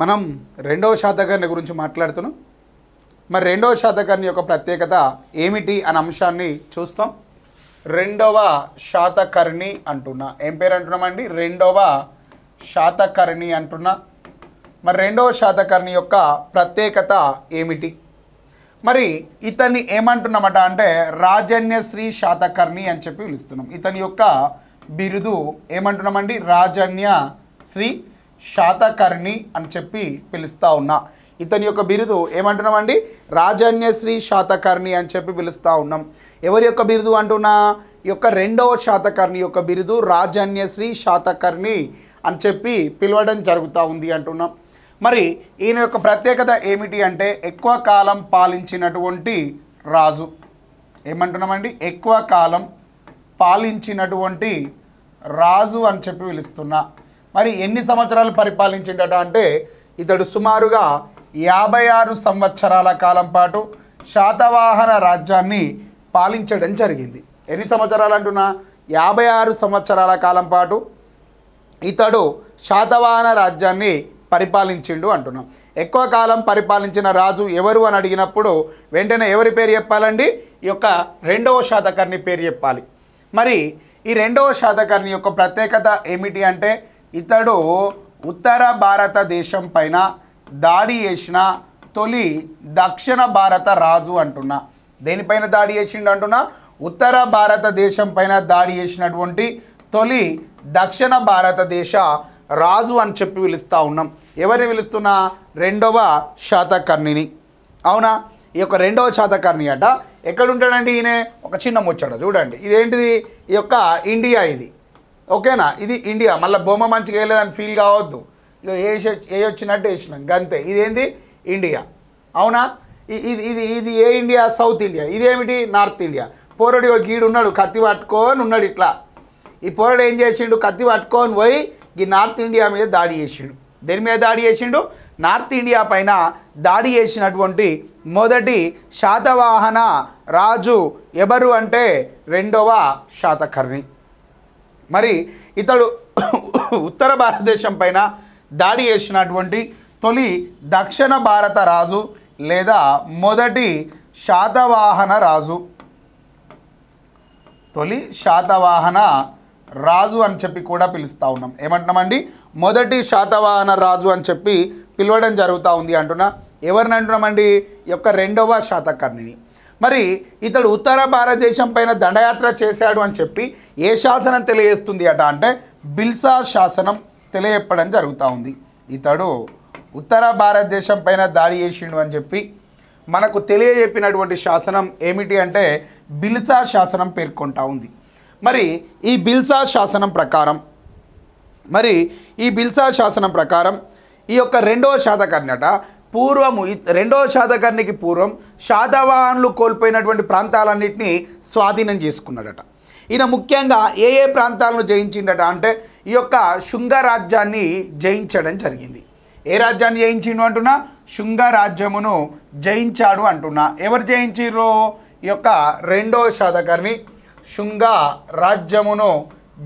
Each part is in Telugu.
మనం రెండవ శాతకర్ణి గురించి మాట్లాడుతున్నాం. మరి రెండవ శాతకర్ణి యొక్క ప్రత్యేకత ఏమిటి అనే అంశాన్ని చూస్తాం. రెండవ శాతకర్ణి అంటున్నా. ఏం పేరు అంటున్నామండి? రెండవ శాతకర్ణి అంటున్నా. మరి రెండవ శాతకర్ణి యొక్క ప్రత్యేకత ఏమిటి? మరి ఇతన్ని ఏమంటున్నామట అంటే రాజన్యశ్రీ శాతకర్ణి అని చెప్పి పిలుస్తున్నాం. ఇతని యొక్క బిరుదు ఏమంటున్నామండి? రాజన్య శ్రీ శాతకర్ణి అని చెప్పి పిలుస్తూ ఉన్నా. ఇతని యొక్క బిరుదు ఏమంటున్నామండి? రాజన్యశ్రీ శాతకర్ణి అని చెప్పి పిలుస్తూ ఉన్నాం. ఎవరి యొక్క బిరుదు అంటున్నా? ఈ యొక్క రెండవ శాతకర్ణి యొక్క బిరుదు రాజన్యశ్రీ శాతకర్ణి అని చెప్పి పిలవడం జరుగుతూ ఉంది అంటున్నాం. మరి ఈయన యొక్క ప్రత్యేకత ఏమిటి అంటే ఎక్కువ కాలం పాలించినటువంటి రాజు. ఏమంటున్నామండి? ఎక్కువ కాలం పాలించినటువంటి రాజు అని చెప్పి పిలుస్తున్నా. మరి ఎన్ని సంవత్సరాలు పరిపాలించిండట అంటే ఇతడు సుమారుగా యాభై ఆరు సంవత్సరాల కాలం పాటు శాతవాహన రాజ్యాన్ని పాలించడం జరిగింది. ఎన్ని సంవత్సరాలు అంటున్నా? యాభై ఆరు సంవత్సరాల కాలం పాటు ఇతడు శాతవాహన రాజ్యాన్ని పరిపాలించిండు అంటున్నాం. ఎక్కువ కాలం పరిపాలించిన రాజు ఎవరు అని అడిగినప్పుడు వెంటనే ఎవరి పేరు చెప్పాలండి? ఈ యొక్క రెండవ శాతకర్ణి పేరు చెప్పాలి. మరి ఈ రెండవ శాతకర్ణి యొక్క ప్రత్యేకత ఏమిటి అంటే ఇతడు ఉత్తర భారతదేశం పైన దాడి చేసిన తొలి దక్షిణ భారత రాజు అంటున్నా. దేనిపైన దాడి చేసిండు అంటున్నా? ఉత్తర భారతదేశం పైన దాడి చేసినటువంటి తొలి దక్షిణ భారతదేశ రాజు అని చెప్పి పిలుస్తూ ఉన్నాం. ఎవరిని పిలుస్తున్నా? రెండవ శాతకర్ణిని. అవునా? ఈ యొక్క రెండవ శాతకర్ణి అట. ఎక్కడ ఉంటాడండి ఈయన? ఒక చిన్న ముచ్చట చూడండి. ఇదేంటిది? ఈ యొక్క ఇండియా ఇది. ఓకేనా? ఇది ఇండియా. మళ్ళీ బొమ్మ మంచిగా వేయలేదని ఫీల్ కావద్దు. ఇక ఏ వచ్చినట్టు వేసినాం. గంతే. ఇదేంది? ఇండియా. అవునా? ఇది ఇది ఇది ఏ ఇండియా? South India. ఇదేమిటి? North India. పోరడు ఒక గీడు ఉన్నాడు కత్తి పట్టుకొని ఉన్నాడు ఇట్లా. ఈ పోరడు ఏం చేసిండు? కత్తి పట్టుకొని పోయి ఈ నార్త్ ఇండియా మీద దాడి చేసిండు. దేని మీద దాడి చేసిండు? నార్త్ ఇండియా పైన దాడి చేసినటువంటి మొదటి శాతవాహన రాజు ఎవరు అంటే రెండవ శాతకర్ణి. మరి ఇతడు ఉత్తర భారతదేశం పైన దాడి చేసినటువంటి తొలి దక్షిణ భారత రాజు లేదా మొదటి శాతవాహన రాజు. తొలి శాతవాహన రాజు అని చెప్పి కూడా పిలుస్తూ ఉన్నాం. ఏమంటున్నామండి? మొదటి శాతవాహన రాజు అని చెప్పి పిలవడం జరుగుతూ ఉంది అంటున్నా. ఎవరిని అంటున్నామండి? యొక్క రెండవ శాతకర్ణిని. మరి ఇతడు ఉత్తర భారతదేశం పైన దండయాత్ర చేశాడు అని చెప్పి ఏ శాసనం తెలియజేస్తుంది అట అంటే బిల్సా శాసనం తెలియజెప్పడం జరుగుతూ ఉంది. ఇతడు ఉత్తర భారతదేశం పైన దాడి చేసిండు అని చెప్పి మనకు తెలియజెప్పినటువంటి శాసనం ఏమిటి అంటే బిల్సా శాసనం పేర్కొంటా ఉంది. మరి ఈ బిల్సా శాసనం ప్రకారం మరి ఈ బిల్సా శాసనం ప్రకారం ఈ యొక్క రెండవ శాతకర్ణట పూర్వము రెండవ శాతకర్ణికి పూర్వం శాతవాహనులు కోల్పోయినటువంటి ప్రాంతాలన్నింటినీ స్వాధీనం చేసుకున్నాడట. ఈయన ముఖ్యంగా ఏ ఏ ప్రాంతాలను జయించిండట అంటే ఈ యొక్క శృంగ రాజ్యాన్ని జయించడం జరిగింది. ఏ రాజ్యాన్ని జయించిండు అంటున్నా? శృంగ రాజ్యమును జయించాడు అంటున్నా. ఎవరు జయించిర్రు? ఈ యొక్క రెండవ శాతకర్ణి శుంగ రాజ్యమును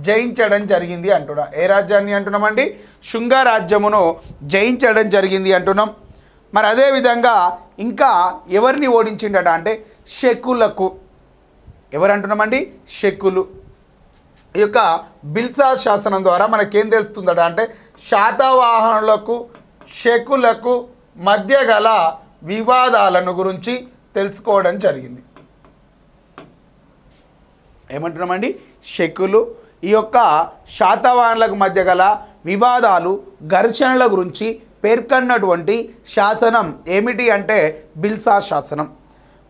జయించడం జరిగింది అంటున్నా. ఏ రాజ్యాన్ని అంటున్నామండి? శృంగ రాజ్యమును జయించడం జరిగింది అంటున్నాం. మరి అదేవిధంగా ఇంకా ఎవరిని ఓడించిండట అంటే షెక్కులకు ఎవరు అంటున్నామండి ఈ యొక్క బిల్సా శాసనం ద్వారా మనకేం తెలుస్తుందట అంటే శాతవాహనులకు షెక్కులకు మధ్య గల వివాదాలను గురించి తెలుసుకోవడం జరిగింది. ఏమంటున్నామండి? షెక్కులు ఈ యొక్క శాతవాహనులకు మధ్య గల వివాదాలు ఘర్షణల గురించి పేర్కొన్నటువంటి శాసనం ఏమిటి అంటే బిల్సా శాసనం.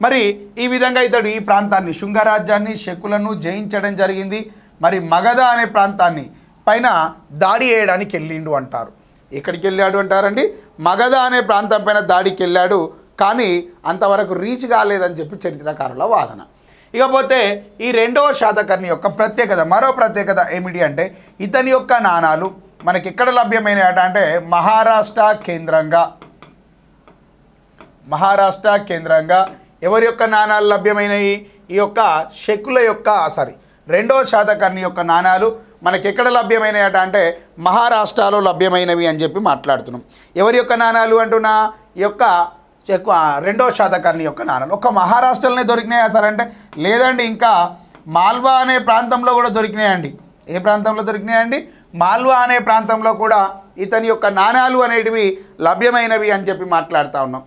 మరి ఈ విధంగా ఇతడు ఈ ప్రాంతాన్ని శృంగరాజ్యాన్ని శకులను జయించడం జరిగింది. మరి మగధ అనే ప్రాంతాన్ని పైన దాడి చేయడానికి వెళ్ళిండు అంటారు. ఎక్కడికి వెళ్ళాడు అంటారండి? మగధ అనే ప్రాంతం పైన దాడికి వెళ్ళాడు. కానీ అంతవరకు రీచ్ కాలేదని చెప్పి చరిత్రకారుల వాదన. ఇకపోతే ఈ రెండవ శాతకర్ణి యొక్క ప్రత్యేకత మరో ప్రత్యేకత ఏమిటి అంటే ఇతని యొక్క నాణాలు. మనకి ఎక్కడ ఆట అంటే మహారాష్ట్ర కేంద్రంగా. మహారాష్ట్ర కేంద్రంగా. ఎవరి యొక్క నాణాలు లభ్యమైనవి ఈ యొక్క శకుల యొక్క సారీ రెండవ శాతకర్ణి యొక్క నాణాలు మనకి ఎక్కడ లభ్యమైనయట అంటే మహారాష్ట్రలో లభ్యమైనవి అని చెప్పి మాట్లాడుతున్నాం. ఎవరి యొక్క నాణాలు అంటున్నా? ఈ యొక్క ఎక్కువ రెండో శాతకర్ణి యొక్క నాణాలు. ఒక మహారాష్ట్రలోనే దొరికినాయా సార్ అంటే లేదండి ఇంకా మాల్వా అనే ప్రాంతంలో కూడా దొరికినాయండి. ఏ ప్రాంతంలో దొరికినాయండి? మాల్వా అనే ప్రాంతంలో కూడా ఇతని యొక్క నాణాలు అనేటివి లభ్యమైనవి అని చెప్పి మాట్లాడుతూ ఉన్నాం.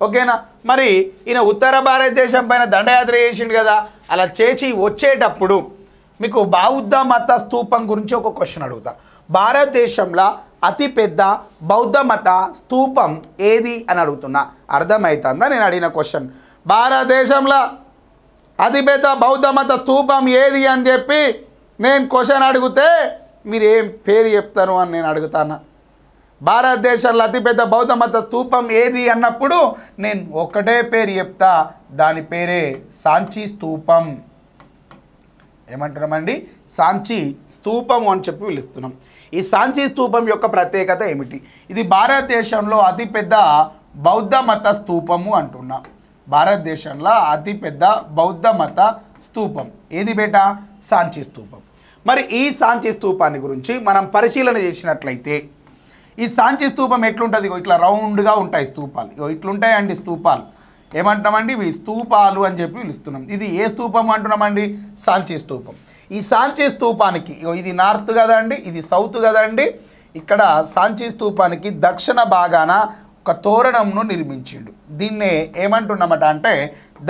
ఓకేనా? మరి ఈయన ఉత్తర భారతదేశం పైన దండయాత్ర చేసిండు కదా అలా చేసి వచ్చేటప్పుడు మీకు బౌద్ధ మత స్తూపం గురించి ఒక క్వశ్చన్ అడుగుతా. భారతదేశంలో అతిపెద్ద బౌద్ధ మత స్తూపం ఏది అని అడుగుతున్నా. అర్థమవుతుందా నేను అడిగిన క్వశ్చన్ భారతదేశంలో అతిపెద్ద బౌద్ధ మత స్తూపం ఏది అని చెప్పి నేను క్వశ్చన్ అడిగితే మీరు ఏం పేరు చెప్తారు అని నేను అడుగుతాను? భారతదేశంలో అతిపెద్ద బౌద్ధ మత స్తూపం ఏది అన్నప్పుడు నేను ఒకటే పేరు చెప్తా. దాని పేరే సాంచి స్తూపం ఏమంటున్నామండి? సాంచి స్తూపం అని చెప్పి పిలుస్తున్నాం. ఈ సాంచి స్తూపం యొక్క ప్రత్యేకత ఏమిటి? ఇది భారతదేశంలో అతిపెద్ద బౌద్ధ మత స్తూపము అంటున్నా. భారతదేశంలో అతిపెద్ద బౌద్ధ మత స్తూపం ఏది బేట? సాంచి స్తూపం మరి ఈ సాంచి స్తూపాన్ని గురించి మనం పరిశీలన చేసినట్లయితే ఈ సాంచి స్తూపం ఎట్లుంటుంది? ఇట్లా రౌండ్గా ఉంటాయి స్తూపాలు ఇగో ఇట్లుంటాయండి స్తూపాలు ఏమంటున్నామండి? ఇవి స్తూపాలు అని చెప్పి పిలుస్తున్నాం. ఇది ఏ స్తూపం అంటున్నామండి? సాంచి స్తూపం ఈ సాంచి స్తూపానికి ఇది నార్త్ కదండి ఇది సౌత్ కదండి ఇక్కడ సాంచి స్తూపానికి దక్షిణ భాగాన ఒక తోరణంను నిర్మించిండు. దీన్నే ఏమంటున్నామట అంటే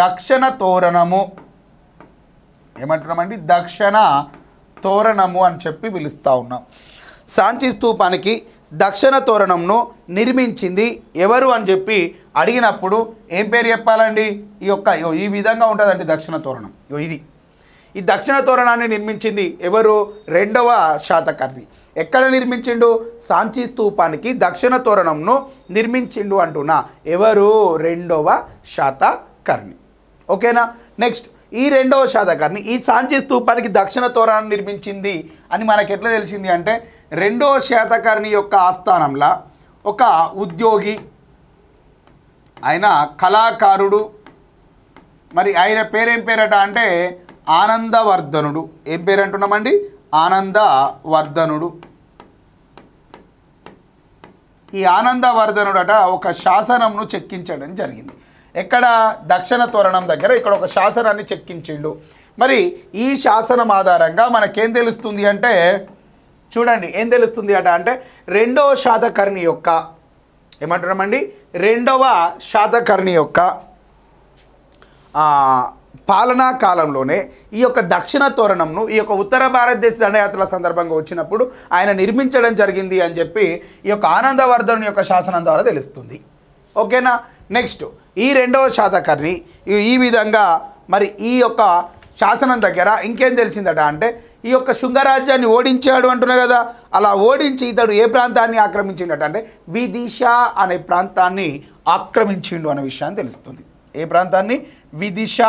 దక్షిణ తోరణము. ఏమంటున్నామండి? దక్షిణ తోరణము అని చెప్పి పిలుస్తూ ఉన్నాం. సాంచి స్తూపానికి దక్షిణ తోరణంను నిర్మించింది ఎవరు అని చెప్పి అడిగినప్పుడు ఏం పేరు చెప్పాలండి? ఈ యొక్క ఈ విధంగా ఉంటుందండి దక్షిణ తోరణం. ఇది. ఈ దక్షిణ తోరణాన్ని నిర్మించింది ఎవరు? రెండవ శాతకర్ణి. ఎక్కడ నిర్మించిండు? సాంచి స్తూపానికి దక్షిణ తోరణంను నిర్మించిండు అంటున్నా. ఎవరు? రెండవ శాతకర్ణి. ఓకేనా? నెక్స్ట్ ఈ రెండవ శాతకర్ణి ఈ సాంచి స్తూపానికి దక్షిణ తోరణం నిర్మించింది అని మనకి ఎట్లా తెలిసింది అంటే రెండవ శాతకర్ణి యొక్క ఆస్థానంలో ఒక ఉద్యోగి ఆయన కళాకారుడు మరి ఆయన పేరేం పేరట అంటే ఆనందవర్ధనుడు. ఏం పేరు అంటున్నామండి ఆనందవర్ధనుడు. ఈ ఆనందవర్ధనుడట ఒక శాసనంను చెక్కించడం జరిగింది. ఎక్కడ దక్షిణ తోరణం దగ్గర ఇక్కడ ఒక శాసనాన్ని చెక్కించిండు. మరి ఈ శాసనం ఆధారంగా మనకేం తెలుస్తుంది అంటే చూడండి ఏం తెలుస్తుంది అట అంటే రెండవ శాతకర్ణి యొక్క ఏమంటున్నామండి రెండవ శాతకర్ణి యొక్క పాలనా కాలంలోనే ఈ యొక్క దక్షిణ తోరణంను ఈ యొక్క ఉత్తర భారతదేశ దండయాత్రల సందర్భంగా వచ్చినప్పుడు ఆయన నిర్మించడం జరిగింది అని చెప్పి ఈ యొక్క ఆనందవర్ధన్ యొక్క శాసనం ద్వారా తెలుస్తుంది. ఓకేనా? నెక్స్ట్ ఈ రెండవ శాతకర్ణి ఈ- విధంగా మరి ఈ యొక్క శాసనం దగ్గర ఇంకేం తెలిసిందట అంటే ఈ యొక్క శృంగరాజ్యాన్ని ఓడించాడు అంటున్నా కదా. అలా ఓడించి ఇతడు ఏ ప్రాంతాన్ని ఆక్రమించిండట అంటే విదిశ అనే ప్రాంతాన్ని ఆక్రమించిండు అనే విషయాన్ని తెలుస్తుంది. ఏ ప్రాంతాన్ని? విదిశ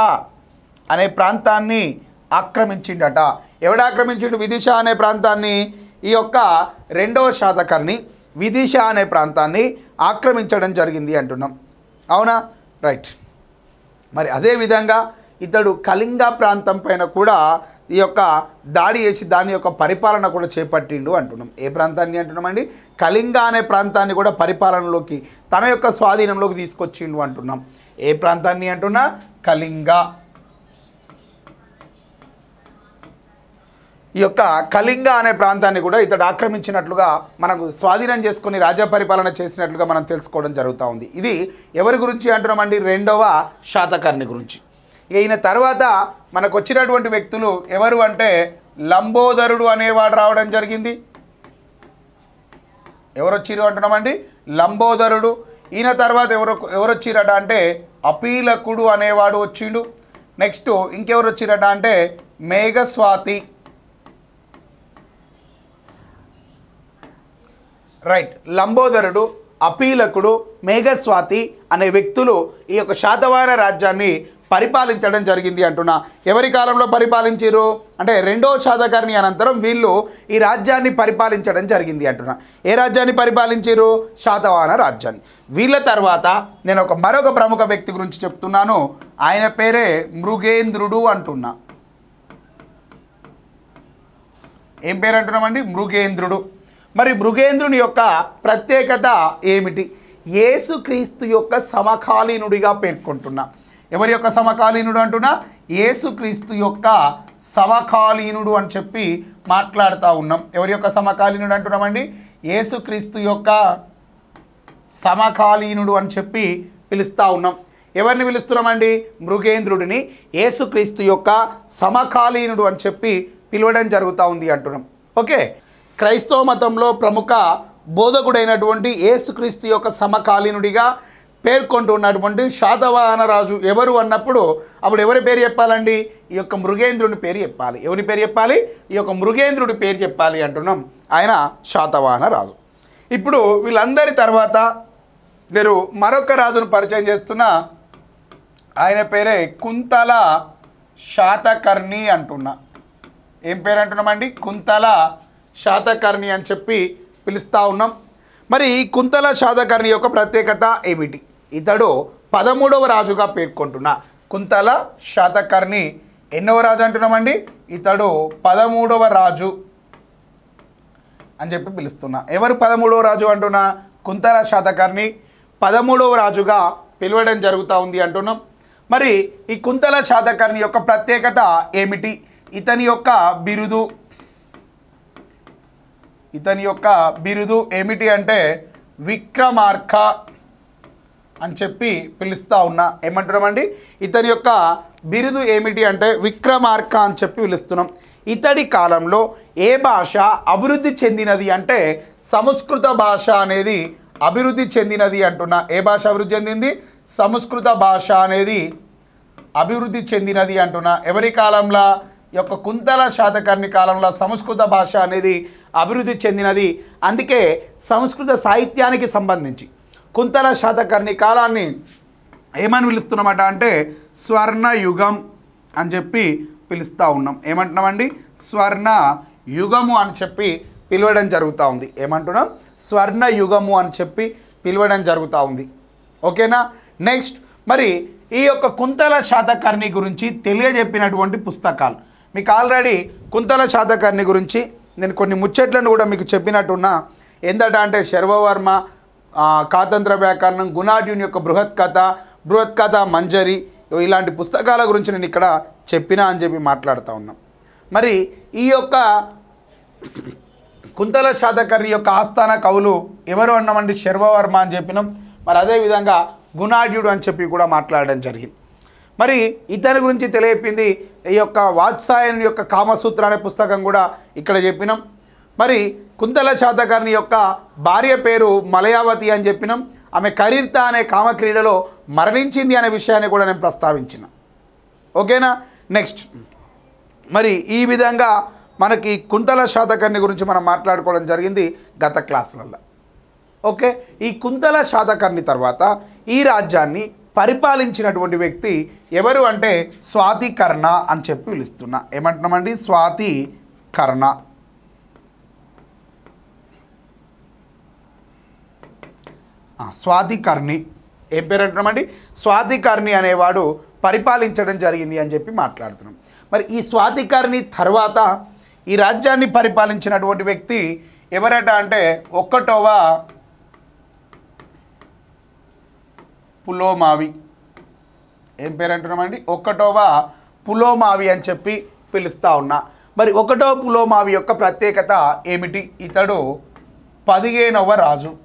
అనే ప్రాంతాన్ని ఆక్రమించిండట. ఎవడ ఆక్రమించిండు విదిశ అనే ప్రాంతాన్ని? ఈ యొక్క రెండవ శాతకర్ణి విదిశ అనే ప్రాంతాన్ని ఆక్రమించడం జరిగింది అంటున్నాం. అవునా? రైట్ మరి అదేవిధంగా ఇతడు కళింగ ప్రాంతం పైన కూడా ఈ యొక్క దాడి చేసి దాని యొక్క పరిపాలన కూడా చేపట్టిండు అంటున్నాం. ఏ ప్రాంతాన్ని అంటున్నామండి? కళింగ అనే ప్రాంతాన్ని కూడా పరిపాలనలోకి తన యొక్క స్వాధీనంలోకి తీసుకొచ్చిండు అంటున్నాం. ఏ ప్రాంతాన్ని అంటున్నా? కళింగ. ఈ యొక్క కళింగ అనే ప్రాంతాన్ని కూడా ఇతడు ఆక్రమించినట్లుగా మనకు స్వాధీనం చేసుకుని రాజ్య పరిపాలన చేసినట్లుగా మనం తెలుసుకోవడం జరుగుతూ ఉంది. ఇది ఎవరి గురించి అంటున్నామండి? రెండవ శాతకర్ణి గురించి. ఈయన తర్వాత మనకు వచ్చినటువంటి వ్యక్తులు ఎవరు అంటే లంబోదరుడు అనేవాడు రావడం జరిగింది. ఎవరు వచ్చిరు అంటున్నామండి? లంబోదరుడు. ఈయన తర్వాత ఎవరు ఎవరు వచ్చిరట అంటే అపీలకుడు అనేవాడు వచ్చిండు. నెక్స్ట్ ఇంకెవరు వచ్చిరట అంటే మేఘస్వాతి. రైట్ లంబోదరుడు అపీలకుడు మేఘస్వాతి అనే వ్యక్తులు ఈ యొక్క శాతవాహన రాజ్యాన్ని పరిపాలించడం జరిగింది అంటున్నా. ఎవరి కాలంలో పరిపాలించారు అంటే రెండో శాతకర్ణి అనంతరం వీళ్ళు ఈ రాజ్యాన్ని పరిపాలించడం జరిగింది అంటున్నా. ఏ రాజ్యాన్ని పరిపాలించారు శాతవాహన రాజ్యాన్ని. వీళ్ళ తర్వాత నేను ఒక మరొక ప్రముఖ వ్యక్తి గురించి చెప్తున్నాను. ఆయన పేరే మృగేంద్రుడు అంటున్నా. ఏం పేరు అంటున్నామండి? మృగేంద్రుడు. మరి మృగేంద్రుని యొక్క ప్రత్యేకత ఏమిటి? యేసుక్రీస్తు యొక్క సమకాలీనుడిగా పేర్కొంటున్నా. ఎవరి యొక్క సమకాలీనుడు అంటున్నా? యేసుక్రీస్తు యొక్క సమకాలీనుడు అని చెప్పి మాట్లాడుతూ ఉన్నాం. ఎవరి యొక్క సమకాలీనుడు అంటున్నామండి? యేసుక్రీస్తు యొక్క సమకాలీనుడు అని చెప్పి పిలుస్తూ ఉన్నాం. ఎవరిని పిలుస్తున్నామండి? మృగేంద్రుడిని. యేసుక్రీస్తు యొక్క సమకాలీనుడు అని చెప్పి పిలవడం జరుగుతూ ఉంది అంటున్నాం. ఓకే? క్రైస్తవ మతంలో ప్రముఖ బోధకుడైనటువంటి ఏసుక్రీస్తు యొక్క సమకాలీనుడిగా పేర్కొంటున్నటువంటి శాతవాహన రాజు ఎవరు అన్నప్పుడు అప్పుడు ఎవరి పేరు చెప్పాలండి? ఈ యొక్క మృగేంద్రుని పేరు చెప్పాలి. ఎవరి పేరు చెప్పాలి? ఈ యొక్క మృగేంద్రుడి పేరు చెప్పాలి అంటున్నాం. ఆయన శాతవాహన రాజు ఇప్పుడు వీళ్ళందరి తర్వాత నేను మరొక రాజును పరిచయం చేస్తున్న. ఆయన పేరే కుంతల శాతకర్ణి అంటున్నా. ఏం పేరు అంటున్నామండి? కుంతల శాతకర్ణి అని చెప్పి పిలుస్తూ ఉన్నాం. మరి ఈ కుంతల శాతకర్ణి యొక్క ప్రత్యేకత ఏమిటి? ఇతడు పదమూడవ రాజుగా పేర్కొంటున్నా కుంతల శాతకర్ణి ఎన్నవ రాజు అంటున్నామండి? ఇతడు పదమూడవ రాజు అని చెప్పి పిలుస్తున్నా. ఎవరు పదమూడవ రాజు అంటున్నా? కుంతల శాతకర్ణి పదమూడవ రాజుగా పిలవడం జరుగుతూ ఉంది అంటున్నాం. మరి ఈ కుంతల శాతకర్ణి యొక్క ప్రత్యేకత ఏమిటి? ఇతని యొక్క బిరుదు ఇతని యొక్క బిరుదు ఏమిటి అంటే విక్రమార్క అని చెప్పి పిలుస్తూ ఉన్నా. ఏమంటున్నామండి? ఇతని యొక్క బిరుదు ఏమిటి అంటే విక్రమార్క అని చెప్పి పిలుస్తున్నాం. ఇతడి కాలంలో ఏ భాష అభివృద్ధి చెందినది అంటే సంస్కృత భాష అనేది అభివృద్ధి చెందినది అంటున్నా. ఏ భాష అభివృద్ధి చెందింది? సంస్కృత భాష అనేది అభివృద్ధి చెందినది అంటున్నా. ఎవరి కాలంలో? యొక్క కుంతల శాతకర్ణి కాలంలో సంస్కృత భాష అనేది అభివృద్ధి చెందినది. అందుకే సంస్కృత సాహిత్యానికి సంబంధించి కుంతల శాతకర్ణి కాలాన్ని ఏమని పిలుస్తున్నామట అంటే స్వర్ణ యుగం అని చెప్పి పిలుస్తూ ఉన్నాం. ఏమంటున్నామండి? స్వర్ణ యుగము అని చెప్పి పిలవడం జరుగుతూ ఉంది. ఏమంటున్నాం? స్వర్ణ యుగము అని చెప్పి పిలవడం జరుగుతూ ఉంది. ఓకేనా? నెక్స్ట్ మరి ఈ యొక్క కుంతల శాతకర్ణి గురించి తెలియజెప్పినటువంటి పుస్తకాలు. మీకు ఆల్రెడీ కుంతల శాతకర్ణి గురించి నేను కొన్ని ముచ్చట్లను కూడా మీకు చెప్పినట్టున్నా. ఎందట అంటే శర్వవర్మ కాతంత్ర వ్యాకరణం గుణాఢ్యుని యొక్క బృహత్ కథ బృహత్ కథ మంజరి ఇలాంటి పుస్తకాల గురించి నేను ఇక్కడ చెప్పినా అని చెప్పి మాట్లాడుతూ ఉన్నాం. మరి ఈ యొక్క కుంతల శాతకర్ణి యొక్క ఆస్థాన కవులు ఎవరు అన్నామండి శర్వవర్మ అని చెప్పినాం. మరి అదేవిధంగా గుణాఢ్యుడు అని చెప్పి కూడా మాట్లాడడం జరిగింది. మరి ఇతని గురించి తెలియపింది ఈ యొక్క వాత్సాయన్ యొక్క కామసూత్ర అనే పుస్తకం కూడా ఇక్కడ చెప్పినాం. మరి కుంతల శాతకర్ణి యొక్క భార్య పేరు మలయావతి అని చెప్పినాం. ఆమె కరీర్త అనే కామక్రీడలో మరణించింది అనే విషయాన్ని కూడా నేను ప్రస్తావించిన. ఓకేనా? నెక్స్ట్. మరి ఈ విధంగా మనకి కుంతల శాతకర్ణి గురించి మనం మాట్లాడుకోవడం జరిగింది గత క్లాసులలో ఓకే? ఈ కుంతల శాతకర్ణి తర్వాత ఈ రాజ్యాన్ని పరిపాలించినటువంటి వ్యక్తి ఎవరు అంటే స్వాతి కర్ణ అని చెప్పి పిలుస్తున్నా. ఏమంటున్నామండి? స్వాతి కర్ణ. స్వాతి కర్ణి. ఏం పేరు అంటున్నామండి స్వాతి కర్ణి అనేవాడు పరిపాలించడం జరిగింది అని చెప్పి మాట్లాడుతున్నాం. మరి ఈ స్వాతి కర్ణి తర్వాత ఈ రాజ్యాన్ని పరిపాలించినటువంటి వ్యక్తి ఎవరట అంటే ఒక్కటోవా పులోమావి. ఏం పేరు అంటున్నామండి? ఒకటోవ పులోమావి అని చెప్పి పిలుస్తా ఉన్నా. మరి ఒకటో పులోమావి యొక్క ప్రత్యేకత ఏమిటి? ఇతడు పదిహేనవ రాజు.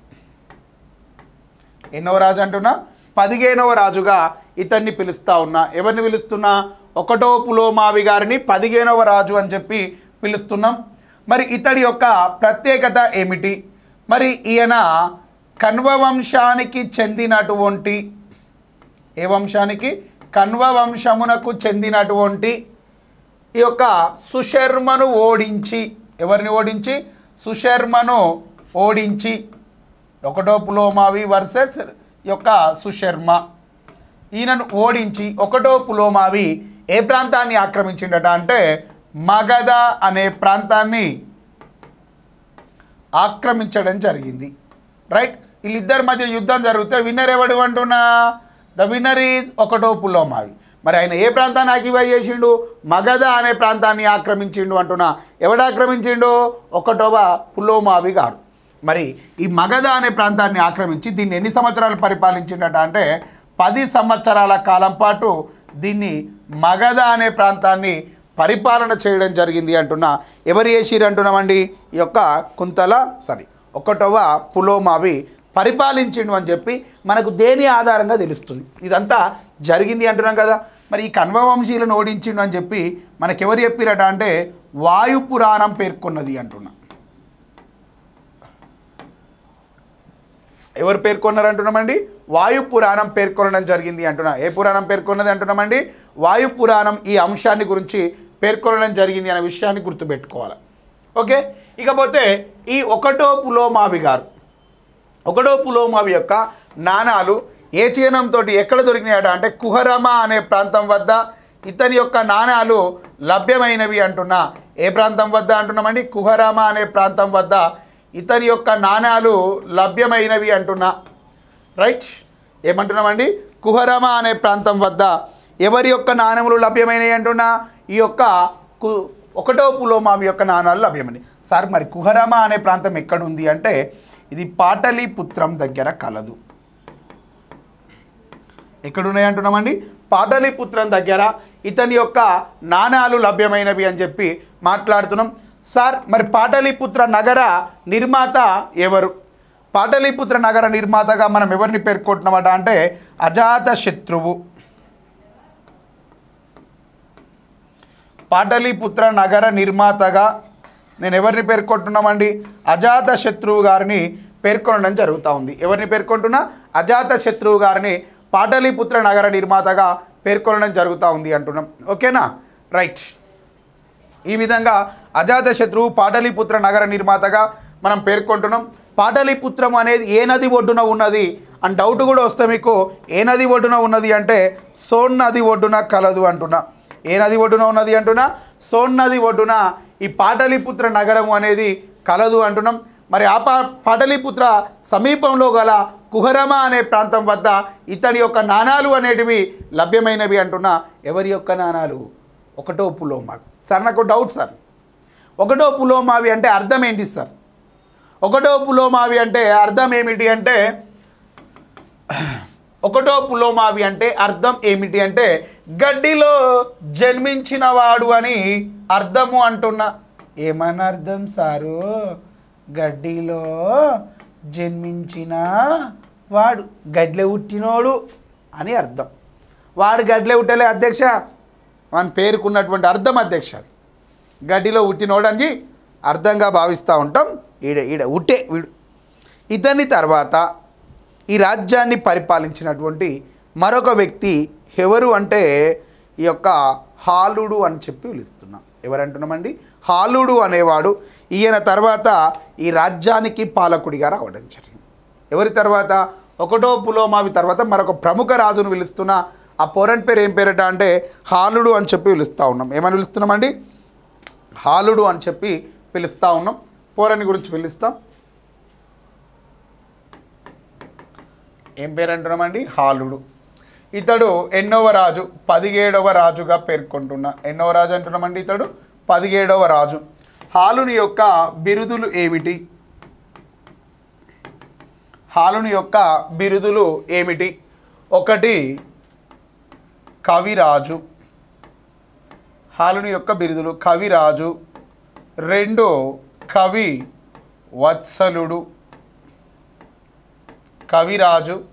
ఎన్నవ రాజు అంటున్నా? పదిహేనవ రాజుగా ఇతన్ని పిలుస్తూ ఉన్నా. ఎవరిని పిలుస్తున్నా? ఒకటో పులోమావి గారిని పదిహేనవ రాజు అని చెప్పి పిలుస్తున్నాం. మరి ఇతడి యొక్క ప్రత్యేకత ఏమిటి? మరి ఈయన కణ్వ వంశానికి చెందినటువంటి ఏ వంశానికి? కన్వ వంశమునకు చెందినటువంటి ఈ యొక్క సుశర్మను ఓడించి ఎవరిని ఓడించి? సుశర్మను ఓడించి. ఒకటో పులోమావి వర్సెస్ యొక్క సుశర్మ. ఈయనను ఓడించి ఒకటో పులోమావి ఏ ప్రాంతాన్ని ఆక్రమించిండట అంటే మగధ అనే ప్రాంతాన్ని ఆక్రమించడం జరిగింది. రైట్? వీళ్ళిద్దరి మధ్య యుద్ధం జరిగితే విన్నర్ ఎవడు అంటున్నా? ద విన్నర్ ఈజ్ ఒకటో పులోమావి మరి ఆయన ఏ ప్రాంతాన్ని ఆక్యుపై చేసిండు? మగధ అనే ప్రాంతాన్ని ఆక్రమించిండు అంటున్నా. ఎవడు ఆక్రమించిండు? ఒకటవ పులోమావి గారు. మరి ఈ మగధ అనే ప్రాంతాన్ని ఆక్రమించి దీన్ని ఎన్ని సంవత్సరాలు పరిపాలించిండట అంటే పది సంవత్సరాల కాలం పాటు దీన్ని మగధ అనే ప్రాంతాన్ని పరిపాలన చేయడం జరిగింది అంటున్నా. ఎవరు చేసిరు అంటున్నామండి? ఈ యొక్క కుంతల సారీ ఒకటవ పులోమావి పరిపాలించిండు అని చెప్పి మనకు దేని ఆధారంగా తెలుస్తుంది? ఇదంతా జరిగింది అంటున్నాం కదా. మరి ఈ కన్వవంశీలను ఓడించిండు అని చెప్పి మనకెవరు చెప్పిరట అంటే వాయు పురాణం పేర్కొన్నది అంటున్నా. ఎవరు పేర్కొన్నారు అంటున్నామండి? వాయు పురాణం పేర్కొనడం జరిగింది అంటున్నా. ఏ పురాణం పేర్కొన్నది అంటున్నామండి? వాయు పురాణం ఈ అంశాన్ని గురించి పేర్కొనడం జరిగింది అనే విషయాన్ని గుర్తుపెట్టుకోవాలి. ఓకే? ఇకపోతే ఈ ఒకటో పులోమావి గారు ఒకటో పులోమావి యొక్క నాణాలు ఏ చిహ్నంతో ఎక్కడ దొరికినాయట అంటే కుహరమ అనే ప్రాంతం వద్ద ఇతని యొక్క నాణాలు లభ్యమైనవి అంటున్నా. ఏ ప్రాంతం వద్ద అంటున్నామండి? కుహరమ అనే ప్రాంతం వద్ద ఇతని యొక్క నాణాలు లభ్యమైనవి అంటున్నా. రైట్? ఏమంటున్నామండి? కుహరమ అనే ప్రాంతం వద్ద ఎవరి యొక్క నాణములు లభ్యమైనవి అంటున్నా? ఈ యొక్క కు ఒకటో పులోమావి యొక్క నాణాలు లభ్యమైనవి. సార్ మరి కుహరమ అనే ప్రాంతం ఎక్కడ ఉంది అంటే ఇది పాటలీపుత్రం దగ్గర కలదు. ఎక్కడున్నాయి అంటున్నామండి? పాటలీపుత్రం దగ్గర ఇతని యొక్క నాణాలు లభ్యమైనవి అని చెప్పి మాట్లాడుతున్నాం. సార్ మరి పాటలీపుత్ర నగర నిర్మాత ఎవరు? పాటలీపుత్ర నగర నిర్మాతగా మనం ఎవరిని పేర్కొంటున్నామట అంటే అజాత శత్రువు పాటలీపుత్ర నగర నిర్మాతగా నేను ఎవరిని పేర్కొంటున్నామండి? అజాత శత్రువు గారిని పేర్కొనడం జరుగుతూ ఉంది. ఎవరిని పేర్కొంటున్నా? అజాత శత్రువు గారిని పాటలీపుత్ర నగర నిర్మాతగా పేర్కొనడం జరుగుతూ ఉంది అంటున్నాం. ఓకేనా? రైట్. ఈ విధంగా అజాత శత్రువు పాటలీపుత్ర నగర నిర్మాతగా మనం పేర్కొంటున్నాం. పాటలీపుత్రం అనేది ఏ నది ఒడ్డున ఉన్నది? అని డౌట్ కూడా వస్తే మీకు ఏ నది ఒడ్డున ఉన్నది అంటే సోన్ నది ఒడ్డున కలదు అంటున్నా. ఏ నది ఒడ్డున ఉన్నది అంటున్నా? సోన్ నది ఒడ్డున ఈ పాటలీపుత్ర నగరము అనేది కలదు అంటున్నాం. మరి ఆ పా పాటలీపుత్ర సమీపంలో గల కుహరమ అనే ప్రాంతం వద్ద ఇతడి యొక్క నాణాలు అనేటివి లభ్యమైనవి అంటున్నా. ఎవరి యొక్క నాణాలు? ఒకటో పులోమావి సార్ నాకు డౌట్ సార్. ఒకటో పులోమావి అంటే అర్థం ఏంటి సార్? ఒకటో పులోమావి అంటే అర్థం ఏమిటి అంటే ఒకటో పులోమావి అంటే అర్థం ఏమిటి అంటే గడ్డిలో జన్మించినవాడు అని అర్థము అంటున్నా. ఏమని అర్థం సారు? గడ్డిలో జన్మించిన వాడు గడ్లె పుట్టినోడు అని అర్థం. వాడు గడ్లె పుట్టలే అధ్యక్ష. వాని పేరుకున్నటువంటి అర్థం అధ్యక్ష అది. గడ్డిలో పుట్టినోడని అర్థంగా భావిస్తూ ఉంటాం. ఈడ ఈడ ఉట్టే వీడు. ఇతని తర్వాత ఈ రాజ్యాన్ని పరిపాలించినటువంటి మరొక వ్యక్తి ఎవరు అంటే ఈ యొక్క హాలుడు అని చెప్పి పిలుస్తున్నాం. ఎవరంటున్నామండి? హాలుడు అనేవాడు. ఈయన తర్వాత ఈ రాజ్యానికి పాలకుడిగా రావడం జరిగింది. ఎవరి తర్వాత? ఒకటో పులోమావి తర్వాత మరొక ప్రముఖ రాజును పిలుస్తున్న ఆ పోరన్ పేరు ఏం పేరట అంటే హాలుడు అని చెప్పి పిలుస్తూ ఉన్నాం. ఏమని పిలుస్తున్నామండి? హాలుడు అని చెప్పి పిలుస్తూ ఉన్నాం. పోరని గురించి పిలుస్తాం. ఏం పేరు అంటున్నామండి? హాలుడు. ఇతడు ఎన్నవ రాజు పదిహేడవ రాజుగా పేర్కొంటున్నా. ఎన్నవ రాజు అంటున్నామండి ఇతడు? పదిహేడవ రాజు. హాలుని యొక్క బిరుదులు ఏమిటి? హాలుని యొక్క బిరుదులు ఏమిటి? ఒకటి కవిరాజు. హాలుని యొక్క బిరుదులు కవిరాజు. రెండు కవి వత్సలుడు. కవిరాజు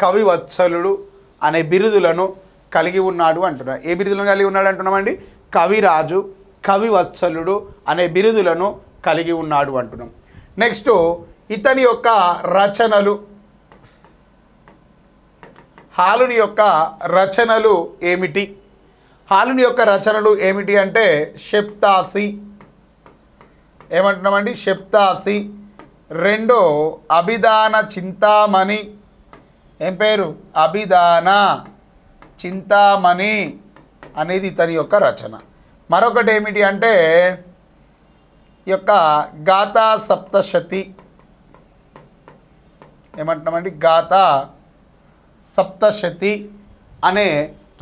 కవి వత్సలుడు అనే బిరుదులను కలిగి ఉన్నాడు అంటున్నాం ఏ బిరుదులను కలిగి ఉన్నాడు అంటున్నామండి? కవిరాజు కవి వత్సలుడు అనే బిరుదులను కలిగి ఉన్నాడు అంటున్నాం. నెక్స్ట్ ఇతని యొక్క రచనలు. హాలుని యొక్క రచనలు ఏమిటి? హాలుని యొక్క రచనలు ఏమిటి అంటే షెప్తాసి. ఏమంటున్నామండి? షెప్తాసి. రెండో అభిధాన చింతామణి. ఏం పేరు? అభిదాన చింతామణి అనేది ఇతని యొక్క రచన. మరొకటి ఏమిటి అంటే ఈ యొక్క గాథా సప్తశతి. ఏమంటున్నామండి? గాథా సప్తశతి అనే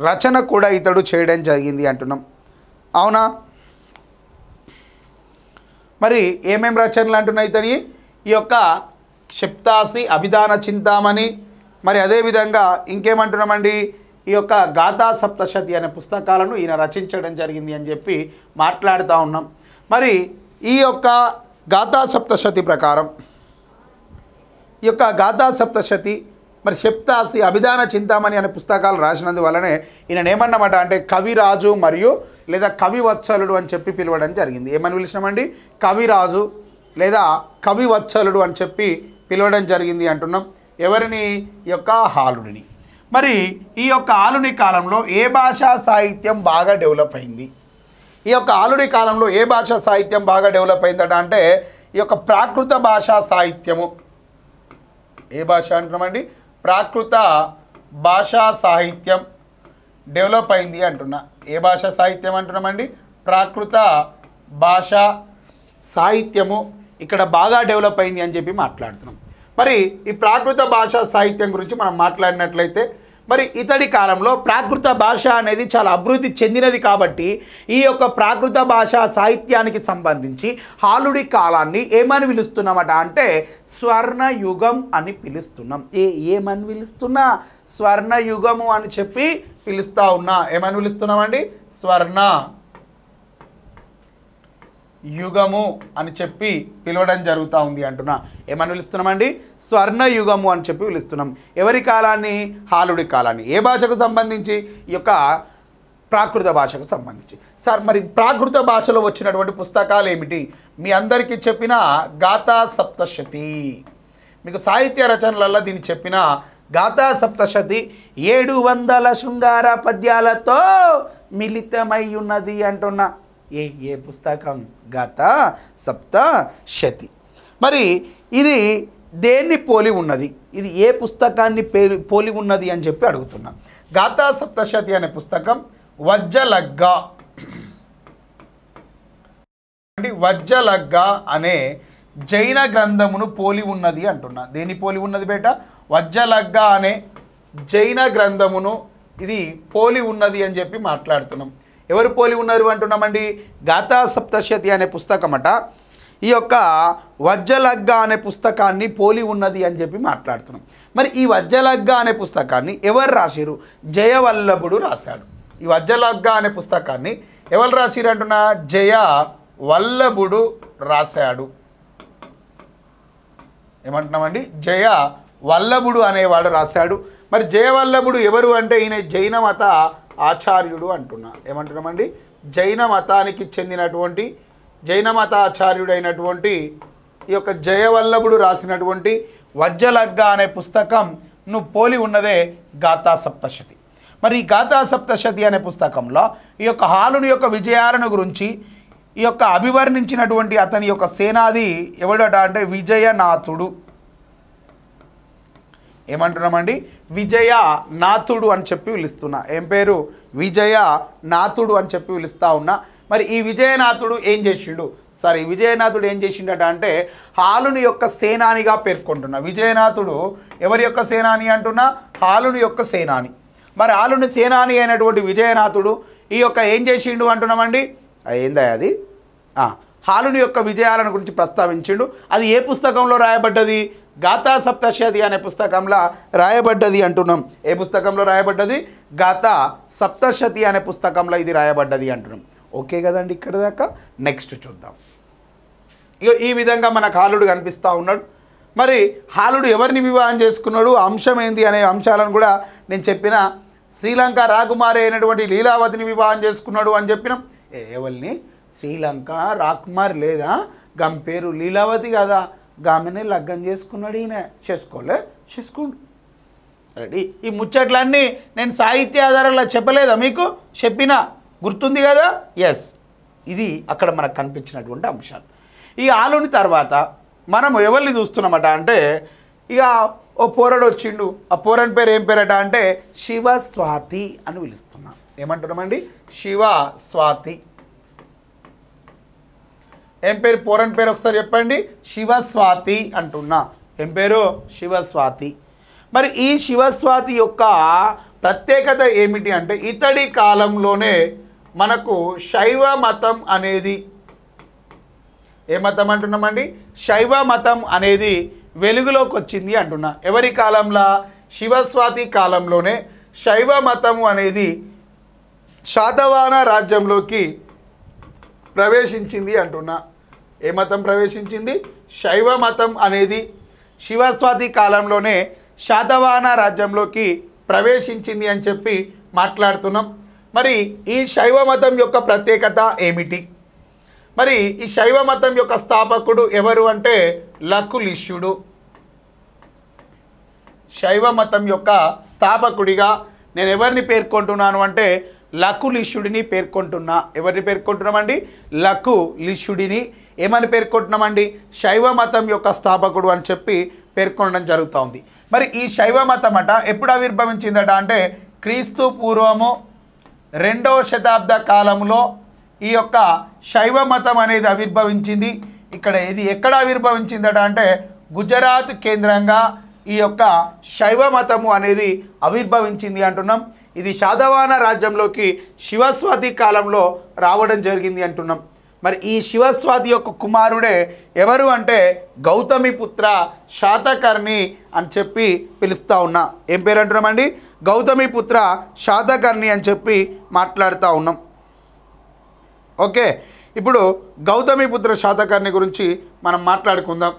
రచన కూడా ఇతడు చేయడం జరిగింది అంటున్నాం. అవునా? మరి ఏమేం రచనలు అంటున్నాయి ఇతని? ఈ యొక్క క్షిప్తాసి అభిధాన చింతామణి మరి అదేవిధంగా ఇంకేమంటున్నామండి? ఈ యొక్క గాథా సప్తశతి అనే పుస్తకాలను ఈయన రచించడం జరిగింది అని చెప్పి మాట్లాడుతూ ఉన్నాం. మరి ఈ యొక్క గాథా సప్తశతి ప్రకారం ఈ యొక్క గాథా సప్తశతి మరి సప్తాసి అభిధాన చింతామణి అనే పుస్తకాలు రాసినందువల్లనే ఈయన ఏమన్నమాట అంటే కవిరాజు మరియు లేదా కవివత్సలుడు అని చెప్పి పిలవడం జరిగింది. ఏమని పిలిచినామండి? కవిరాజు లేదా కవివత్సలుడు అని చెప్పి పిలవడం జరిగింది అంటున్నాం. ఎవరిని? ఈ యొక్క హాలుడిని మరి ఈ యొక్క ఆలుని కాలంలో ఏ భాషా సాహిత్యం బాగా డెవలప్ అయింది? ఈ యొక్క ఆలుడి కాలంలో ఏ భాషా సాహిత్యం బాగా డెవలప్ అయిందట అంటే ఈ యొక్క ప్రాకృత భాషా సాహిత్యము. ఏ భాష అంటున్నామండి? ప్రాకృత భాషా సాహిత్యం డెవలప్ అయింది అంటున్నా. ఏ భాషా సాహిత్యం అంటున్నామండి? ప్రాకృత భాషా సాహిత్యము ఇక్కడ బాగా డెవలప్ అయింది అని చెప్పి మాట్లాడుతున్నాం. మరి ఈ ప్రాకృత భాషా సాహిత్యం గురించి మనం మాట్లాడినట్లయితే మరి ఇతడి కాలంలో ప్రాకృత భాష అనేది చాలా అభివృద్ధి చెందినది కాబట్టి ఈ యొక్క ప్రాకృత భాషా సాహిత్యానికి సంబంధించి హాలుడి కాలాన్ని ఏమని పిలుస్తున్నామట అంటే స్వర్ణయుగం అని పిలుస్తున్నాం. ఏ ఏమని పిలుస్తున్నా? స్వర్ణయుగము అని చెప్పి పిలుస్తా ఉన్నా. ఏమని పిలుస్తున్నామండి? స్వర్ణ. యుగము అని చెప్పి పిలవడం జరుగుతూ ఉంది అంటున్నా. ఏమని పిలుస్తున్నామండి? స్వర్ణ యుగము అని చెప్పి పిలుస్తున్నాం. ఎవరి కాలాన్ని? హాలుడి కాలాన్ని. ఏ భాషకు సంబంధించి? ఈ యొక్క ప్రాకృత భాషకు సంబంధించి. సార్ మరి ప్రాకృత భాషలో వచ్చినటువంటి పుస్తకాలు ఏమిటి? మీ అందరికీ చెప్పిన గాథా సప్తశతి. మీకు సాహిత్య రచనలలో దీన్ని చెప్పిన గాథా సప్తశతి ఏడు వందల శృంగార పద్యాలతో మిళితమై ఉన్నది అంటున్నా. ఏ ఏ పుస్తకం? గత సప్త శతి. మరి ఇది దేన్ని పోలి ఉన్నది? ఇది ఏ పుస్తకాన్ని పేరు పోలి ఉన్నది అని చెప్పి అడుగుతున్నా. గాథా సప్తశతి అనే పుస్తకం వజ్జలగ్గ. అంటే వజ్జలగ్గ అనే జైన గ్రంథమును పోలి ఉన్నది అంటున్నా. దేని పోలి ఉన్నది బేట? వజ్జలగ్గ అనే జైన గ్రంథమును ఇది పోలి ఉన్నది అని చెప్పి మాట్లాడుతున్నాం. ఎవరు పోలి ఉన్నారు అంటున్నామండి? గాథా సప్తశతి అనే పుస్తకమట. ఈ యొక్క వజ్జలగ్గ అనే పుస్తకాన్ని పోలి ఉన్నది అని చెప్పి మాట్లాడుతున్నాం. మరి ఈ వజ్జలగ్గ అనే పుస్తకాన్ని ఎవరు రాసిరు? జయవల్లభుడు రాశాడు. ఈ వజ్జలగ్గ అనే పుస్తకాన్ని ఎవరు రాసిరు అంటున్నా? జయ వల్లభుడు రాశాడు. ఏమంటున్నామండి? జయ వల్లభుడు అనేవాడు రాశాడు. మరి జయవల్లభుడు ఎవరు అంటే ఈయన జైన మత ఆచార్యుడు అంటున్నా. ఏమంటున్నామండి? జైన మతానికి చెందినటువంటి జైన మత ఆచార్యుడైనటువంటి ఈ యొక్క జయవల్లభుడు రాసినటువంటి వజ్జలగ్గ అనే పుస్తకం నువ్వు పోలి ఉన్నదే గాథా సప్తశతి. మరి ఈ గాథా సప్తశతి అనే పుస్తకంలో ఈ యొక్క హాలుని యొక్క విజయాలను గురించి ఈ యొక్క అభివర్ణించినటువంటి అతని యొక్క సేనాది ఎవడట అంటే విజయనాథుడు. ఏమంటున్నామండి? విజయ నాథుడు అని చెప్పి పిలుస్తున్నా. ఏం పేరు? విజయ నాథుడు అని చెప్పి పిలుస్తూ ఉన్నా. మరి ఈ విజయనాథుడు ఏం చేసిండు? సరే విజయనాథుడు ఏం చేసిండట అంటే హాలుని యొక్క సేనానిగా పేర్కొంటున్నా. విజయనాథుడు ఎవరి యొక్క సేనాని అంటున్నా? హాలుని యొక్క సేనాని. మరి హాలుని సేనాని అయినటువంటి విజయనాథుడు ఈ యొక్క ఏం చేసిండు అంటున్నామండి? ఏందా అది? హాలుని యొక్క విజయాలను గురించి ప్రస్తావించిండు. అది ఏ పుస్తకంలో రాయబడ్డది? గాథా సప్తశతి అనే పుస్తకంలో రాయబడ్డది అంటున్నాం. ఏ పుస్తకంలో రాయబడ్డది? గాథా సప్తశతి అనే పుస్తకంలో ఇది రాయబడ్డది అంటున్నాం. ఓకే కదండి ఇక్కడ దాకా? నెక్స్ట్ చూద్దాం. ఇగో ఈ విధంగా మనకు హాలుడు కనిపిస్తూ ఉన్నాడు. మరి హాలుడు ఎవరిని వివాహం చేసుకున్నాడు? అంశం ఏంది అనే అంశాలను కూడా నేను చెప్పిన శ్రీలంక రాకుమారి అయినటువంటి లీలావతిని వివాహం చేసుకున్నాడు అని చెప్పిన. ఏ- ఎవరిని? శ్రీలంక రాకుమారి లేదా? గంపేరు లీలావతి కదా. గామెనే లగ్గం చేసుకున్నాడు ఈయన. చేసుకోలే? చేసుకోండు. రెడీ. ఈ ముచ్చట్లన్నీ నేను సాహిత్య ఆధారంలో చెప్పలేదా మీకు? చెప్పినా? గుర్తుంది కదా? ఎస్ ఇది అక్కడ మనకు కనిపించినటువంటి అంశాలు. ఈ ఆలుని తర్వాత మనం ఎవరిని చూస్తున్నామట అంటే ఇక ఓ పోరడు వచ్చిండు. ఆ పోరని పేరు ఏం పేరట అంటే శివ స్వాతి అని పిలుస్తున్నాం. ఏమంటున్నామండి? శివ స్వాతి. ఏం పేరు? పోరన్ పేరు ఒకసారి చెప్పండి. శివస్వాతి అంటున్నా. ఏం పేరు? శివస్వాతి. మరి ఈ శివస్వాతి యొక్క ప్రత్యేకత ఏమిటి అంటే ఇతడి కాలంలోనే మనకు శైవ మతం అనేది ఏ మతం అంటున్నామండి? శైవ మతం అనేది వెలుగులోకి వచ్చింది అంటున్నా. ఎవరి కాలంలో? శివస్వాతి కాలంలోనే శైవ మతము అనేది శాతవాహన రాజ్యంలోకి ప్రవేశించింది అంటున్నా. ఏ మతం ప్రవేశించింది? శైవ మతం అనేది శివస్వాతి కాలంలోనే శాతవాహన రాజ్యంలోకి ప్రవేశించింది అని చెప్పి మాట్లాడుతున్నాం. మరి ఈ శైవ మతం యొక్క ప్రత్యేకత ఏమిటి? మరి ఈ శైవ మతం యొక్క స్థాపకుడు ఎవరు అంటే లకులిష్యుడు. శైవ మతం యొక్క స్థాపకుడిగా నేను ఎవరిని పేర్కొంటున్నాను అంటే లకులిష్యుడిని పేర్కొంటున్నా. ఎవరిని పేర్కొంటున్నామండి? లకు లిష్యుడిని ఏమని పేర్కొంటున్నామండి? శైవ మతం యొక్క స్థాపకుడు అని చెప్పి పేర్కొనడం జరుగుతూ ఉంది మరి ఈ శైవ మతం అట ఎప్పుడు ఆవిర్భవించిందట అంటే క్రీస్తు పూర్వము రెండవ శతాబ్ద కాలంలో ఈ యొక్క శైవ మతం అనేది ఆవిర్భవించింది. ఇక్కడ ఇది ఎక్కడ ఆవిర్భవించిందట అంటే గుజరాత్ కేంద్రంగా ఈ యొక్క శైవ మతము అనేది ఆవిర్భవించింది అంటున్నాం. ఇది శాతవాహన రాజ్యంలోకి శివస్వాతి కాలంలో రావడం జరిగింది అంటున్నాం. మరి ఈ శివస్వాతి యొక్క కుమారుడే ఎవరు అంటే గౌతమి పుత్ర శాతకర్ణి అని చెప్పి పిలుస్తూ ఉన్నా. ఏం పేరు అంటున్నామండి? గౌతమి పుత్ర శాతకర్ణి అని చెప్పి మాట్లాడుతూ ఉన్నాం. ఓకే ఇప్పుడు గౌతమి పుత్ర శాతకర్ణి గురించి మనం మాట్లాడుకుందాం.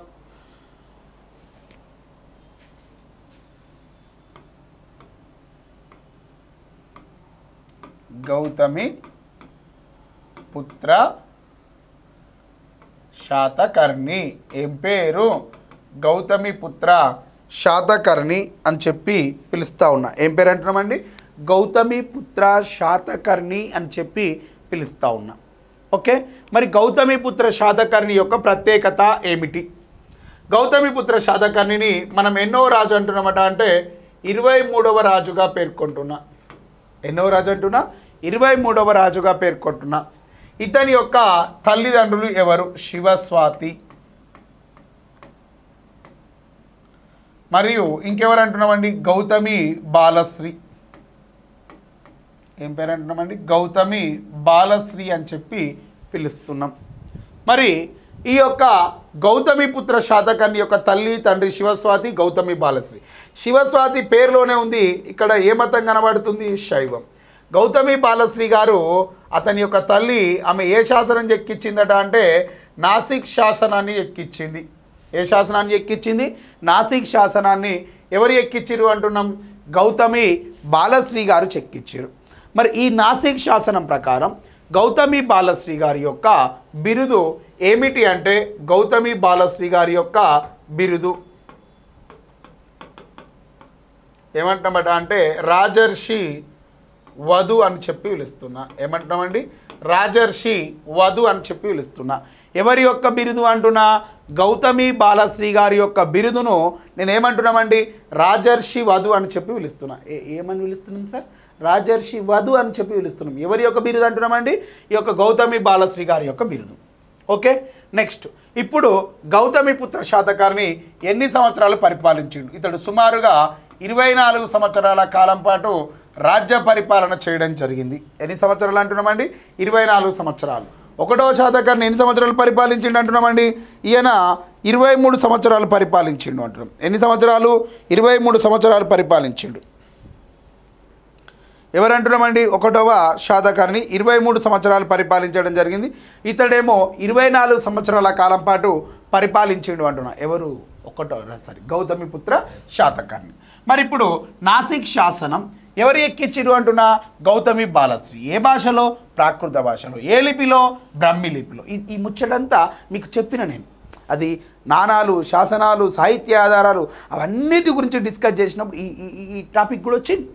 గౌతమి పుత్ర శాతకర్ణి. ఏం పేరు? గౌతమి పుత్ర. శాతకర్ణి అని చెప్పి పిలుస్తూ ఉన్నా. ఏం పేరు అంటున్నామండి? గౌతమి పుత్ర శాతకర్ణి అని చెప్పి పిలుస్తూ ఉన్నా. ఓకే? మరి గౌతమి పుత్ర శాతకర్ణి యొక్క ప్రత్యేకత ఏమిటి? గౌతమి పుత్ర శాతకర్ణిని మనం ఎన్నో రాజు అంటున్నామట అంటే ఇరవై మూడవ రాజుగా పేర్కొంటున్నా. ఎన్నో రాజు అంటున్నా? ఇరవై మూడవ రాజుగా పేర్కొంటున్నా. ఇతని యొక్క తల్లిదండ్రులు ఎవరు? శివస్వాతి. మరియు ఇంకెవరు అంటున్నామండి? గౌతమి బాలశ్రీ. ఏం పేరు అంటున్నామండి? గౌతమి బాలశ్రీ అని చెప్పి పిలుస్తున్నాం. మరి ఈ యొక్క గౌతమి పుత్ర శాతకర్ణి యొక్క తల్లి తండ్రి శివస్వాతి గౌతమి బాలశ్రీ. శివస్వాతి పేరులోనే ఉంది. ఇక్కడ ఏ మతం కనబడుతుంది? శైవం. గౌతమి బాలశ్రీ గారు అతని యొక్క తల్లి ఆమె ఏ శాసనం ఎక్కించిందట అంటే నాసిక్ శాసనాన్ని ఎక్కించింది ఏ శాసనాన్ని ఎక్కించింది నాసిక్ శాసనాన్ని ఎవరు ఎక్కించిరు అంటున్నాం? గౌతమి బాలశ్రీ గారు చెక్కిచ్చారు మరి ఈ నాసిక్ శాసనం ప్రకారం గౌతమి బాలశ్రీ గారి యొక్క బిరుదు ఏమిటి అంటే గౌతమి బాలశ్రీ గారి యొక్క బిరుదు. ఏమంటామట అంటే రాజర్షి వధు అని చెప్పి పిలుస్తున్నా. ఏమంటున్నామండి? రాజర్షి వధు అని చెప్పి పిలుస్తున్నా. ఎవరి యొక్క బిరుదు అంటున్నా? గౌతమి బాలశ్రీ గారి యొక్క బిరుదును నేనేమంటున్నామండి? రాజర్షి వధు అని చెప్పి పిలుస్తున్నా. ఏ ఏమని పిలుస్తున్నాం సార్? రాజర్షి వధు అని చెప్పి పిలుస్తున్నాం. ఎవరి యొక్క బిరుదు అంటున్నామండి? ఈ యొక్క గౌతమి బాలశ్రీ గారి యొక్క బిరుదు. ఓకే? నెక్స్ట్. ఇప్పుడు గౌతమి పుత్ర శాతకారిని ఎన్ని సంవత్సరాలు పరిపాలించిండు? ఇతడు సుమారుగా ఇరవై నాలుగు సంవత్సరాల కాలం పాటు రాజ్య పరిపాలన చేయడం జరిగింది. ఎన్ని సంవత్సరాలు అంటున్నామండి? ఇరవై నాలుగు సంవత్సరాలు. ఒకటో శాతకర్ణి ఎన్ని సంవత్సరాలు పరిపాలించిండు అంటున్నామండి? ఈయన ఇరవై మూడు సంవత్సరాలు పరిపాలించిండు అంటున్నాం. ఎన్ని సంవత్సరాలు? ఇరవై మూడు సంవత్సరాలు పరిపాలించిండు. ఎవరంటున్నామండి? ఒకటవ శాతకర్ణి ఇరవై మూడు సంవత్సరాలు పరిపాలించడం జరిగింది. ఇతడేమో ఇరవై నాలుగు సంవత్సరాల కాలం పాటు పరిపాలించిండు అంటున్నా. ఎవరు? ఒకటో సారీ గౌతమి పుత్ర శాతకర్ణి మరి ఇప్పుడు నాసిక్ శాసనం ఎవరు ఎక్కించిరు అంటున్నా? గౌతమి బాలశ్రీ. ఏ భాషలో? ప్రాకృత భాషలో. ఏ లిపిలో? బ్రహ్మి లిపిలో. ఈ ఈ ముచ్చటంతా మీకు చెప్పిన నేను. అది నాణాలు శాసనాలు సాహిత్య ఆధారాలు అవన్నిటి గురించి డిస్కస్ చేసినప్పుడు ఈ ఈ- టాపిక్ కూడా వచ్చింది.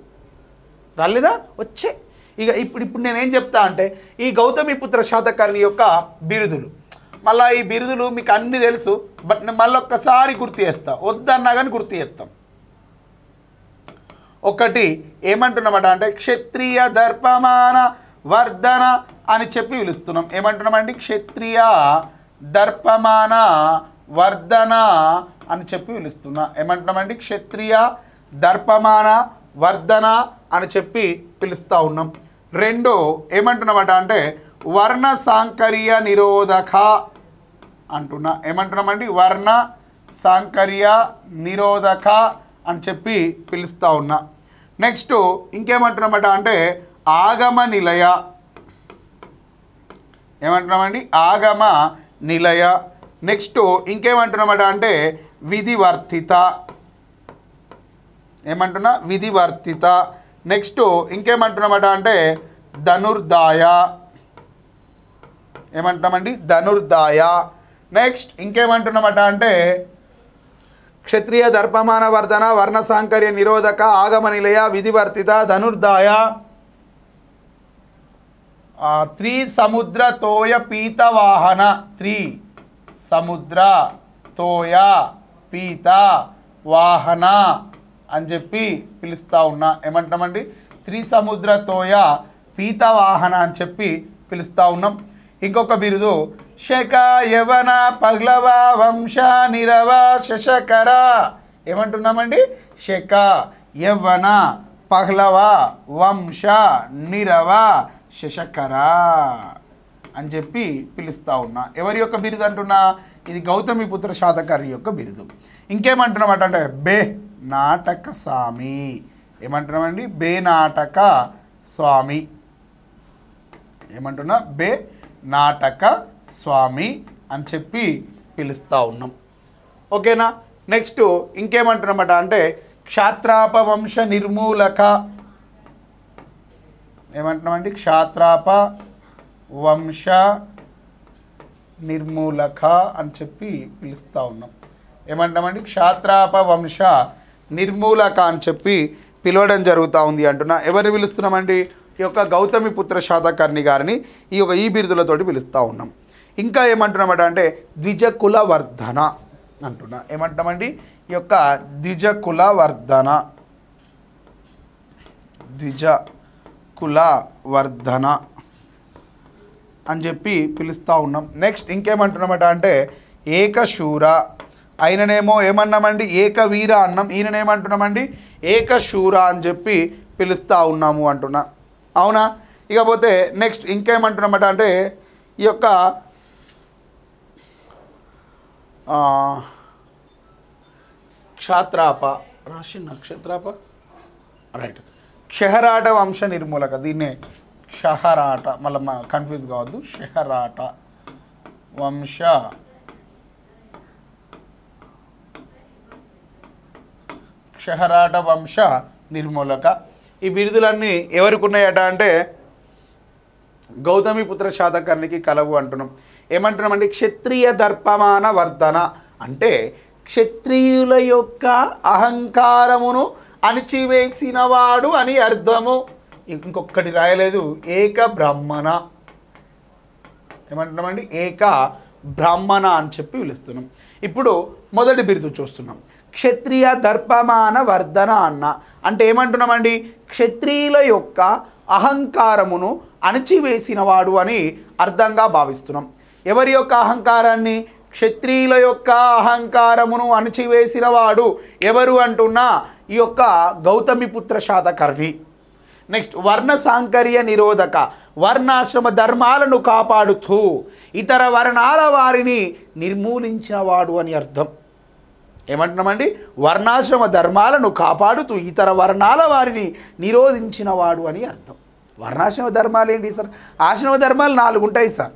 రాలేదా? వచ్చే. ఇక ఇప్పుడు ఇప్పుడు నేనేం చెప్తా అంటే ఈ గౌతమి పుత్ర శాతకర్ణి యొక్క బిరుదులు. మళ్ళీ ఈ బిరుదులు మీకు అన్నీ తెలుసు బట్ నేను మళ్ళీ ఒక్కసారి గుర్తు చేస్తా. వద్దన్నా కానీ గుర్తు చేస్తాం. ఒకటి ఏమంటున్నామట అంటే క్షత్రియ దర్పమాన వర్ధన అని చెప్పి పిలుస్తున్నాం. ఏమంటున్నామండి? క్షత్రియ దర్పమాన వర్ధన అని చెప్పి పిలుస్తున్నా. ఏమంటున్నామండి? క్షత్రియ దర్పమాన వర్ధన అని చెప్పి పిలుస్తూ ఉన్నాం. రెండు ఏమంటున్నామట అంటే వర్ణ సాంకర్య నిరోధక అంటున్నా. ఏమంటున్నామండి? వర్ణ సాంకర్య నిరోధక అని చెప్పి పిలుస్తూ ఉన్నా. నెక్స్ట్ ఇంకేమంటున్నామట అంటే ఆగమ నిలయ ఏమంటున్నామండి? ఆగమ నిలయ నెక్స్ట్ ఇంకేమంటున్నామట అంటే విధివర్తిత. ఏమంటున్నా? విధివర్తిత. నెక్స్ట్ ఇంకేమంటున్నామట అంటే ధనుర్దాయ. ఏమంటున్నామండి? ధనుర్దాయ. నెక్స్ట్ ఇంకేమంటున్నామట అంటే క్షత్రియ దర్పమాన వర్ధన వర్ణ సాంకర్య నిరోధక ఆగమ నిలయ విధివర్తిత ధనుర్దాయ ఆ, త్రి సముద్ర తోయ పీత వాహన. త్రి సముద్ర తోయ పీత వాహన అని చెప్పి పిలుస్తూ ఉన్నా. ఏమంటామండి? త్రి సముద్ర తోయ పీత వాహన అని చెప్పి పిలుస్తూ ఉన్నాం. ఇంకొక బిరుదు. శక యవన పగ్లవ వంశ నిరవ శశకర. ఏమంటున్నామండి? శక యవ్వన పహ్లవ వంశ నిరవ శశకర అని చెప్పి పిలుస్తా ఉన్నా. ఎవరి యొక్క బిరుదు అంటున్నా? ఇది గౌతమి పుత్ర శాతకర్ణి యొక్క బిరుదు. ఇంకేమంటున్నామట అంటే బే నాటక స్వామి. ఏమంటున్నామండి? బే నాటక స్వామి. ఏమంటున్నా? బే నాటక స్వామి అని చెప్పి పిలుస్తూ ఉన్నాం. ఓకేనా? నెక్స్ట్ ఇంకేమంటున్నామట అంటే క్షాత్రాపవంశ నిర్మూలక. ఏమంటున్నామండి? క్షాత్రాప వంశ నిర్మూలక అని చెప్పి పిలుస్తూ ఉన్నాం. ఏమంటామండి క్షాత్రాప వంశ నిర్మూలక అని చెప్పి పిలవడం జరుగుతూ ఉంది అంటున్నా. ఎవరిని పిలుస్తున్నామండి? ఈ యొక్క గౌతమి పుత్ర శాతకర్ణి గారిని ఈ యొక్క ఈ బిరుదులతోటి పిలుస్తూ ఉన్నాం. ఇంకా ఏమంటున్నామట అంటే ద్విజకుల వర్ధన అంటున్నా. ఏమంటామండి ఈ యొక్క ద్విజకుల వర్ధన ద్విజ కుల వర్ధన అని చెప్పి పిలుస్తూ ఉన్నాం. నెక్స్ట్ ఇంకేమంటున్నామట అంటే ఏకశూర. ఆయననేమో ఏమన్నామండి? ఏకవీర అన్నం. ఈయననేమంటున్నామండి? ఏకశూర అని చెప్పి పిలుస్తూ ఉన్నాము అంటున్నా. అవునా? ఇకపోతే నెక్స్ట్ ఇంకేమంటున్నమాట అంటే ఈ యొక్క క్షాత్రాప రాసిన నక్షత్రాప? రైట్ క్షహరాట వంశ నిర్మూలక దీన్నే క్షహరాట మళ్ళీ మా కన్ఫ్యూజ్ కావద్దు. షహరాట వంశ క్షహరాట వంశ నిర్మూలక ఈ బిరుదులన్నీ ఎవరికి ఉన్నాయట అంటే గౌతమి పుత్ర శాతకర్ణికి కలవు అంటున్నాం. ఏమంటున్నామండి క్షత్రియ దర్పమాన వర్ధన అంటే క్షత్రియుల యొక్క అహంకారమును అణిచివేసినవాడు అని అర్థము. ఇంకొకటి రాయలేదు ఏక బ్రాహ్మణ. ఏమంటున్నామండి? ఏక బ్రాహ్మణ అని చెప్పి పిలుస్తున్నాం. ఇప్పుడు మొదటి బిరుదు చూస్తున్నాం. క్షత్రియ దర్పమాన వర్ధన అన్న. అంటే ఏమంటున్నామండి? క్షత్రియుల యొక్క అహంకారమును అణచివేసినవాడు అని అర్థంగా భావిస్తున్నాం. ఎవరి యొక్క అహంకారాన్ని? క్షత్రియుల యొక్క అహంకారమును అణచివేసినవాడు ఎవరు అంటున్నా? ఈ యొక్క గౌతమిపుత్ర శాతకర్ణి. నెక్స్ట్ వర్ణ సాంకర్య నిరోధక వర్ణాశ్రమ ధర్మాలను కాపాడుతూ ఇతర వర్ణాల వారిని నిర్మూలించినవాడు అని అర్థం. ఏమంటున్నామండి? వర్ణాశ్రమ ధర్మాలను కాపాడుతూ ఇతర వర్ణాల వారిని నిరోధించినవాడు అని అర్థం. వర్ణాశ్రమ ధర్మాలు ఏంటి సార్? ఆశ్రమ ధర్మాలు నాలుగు ఉంటాయి సార్.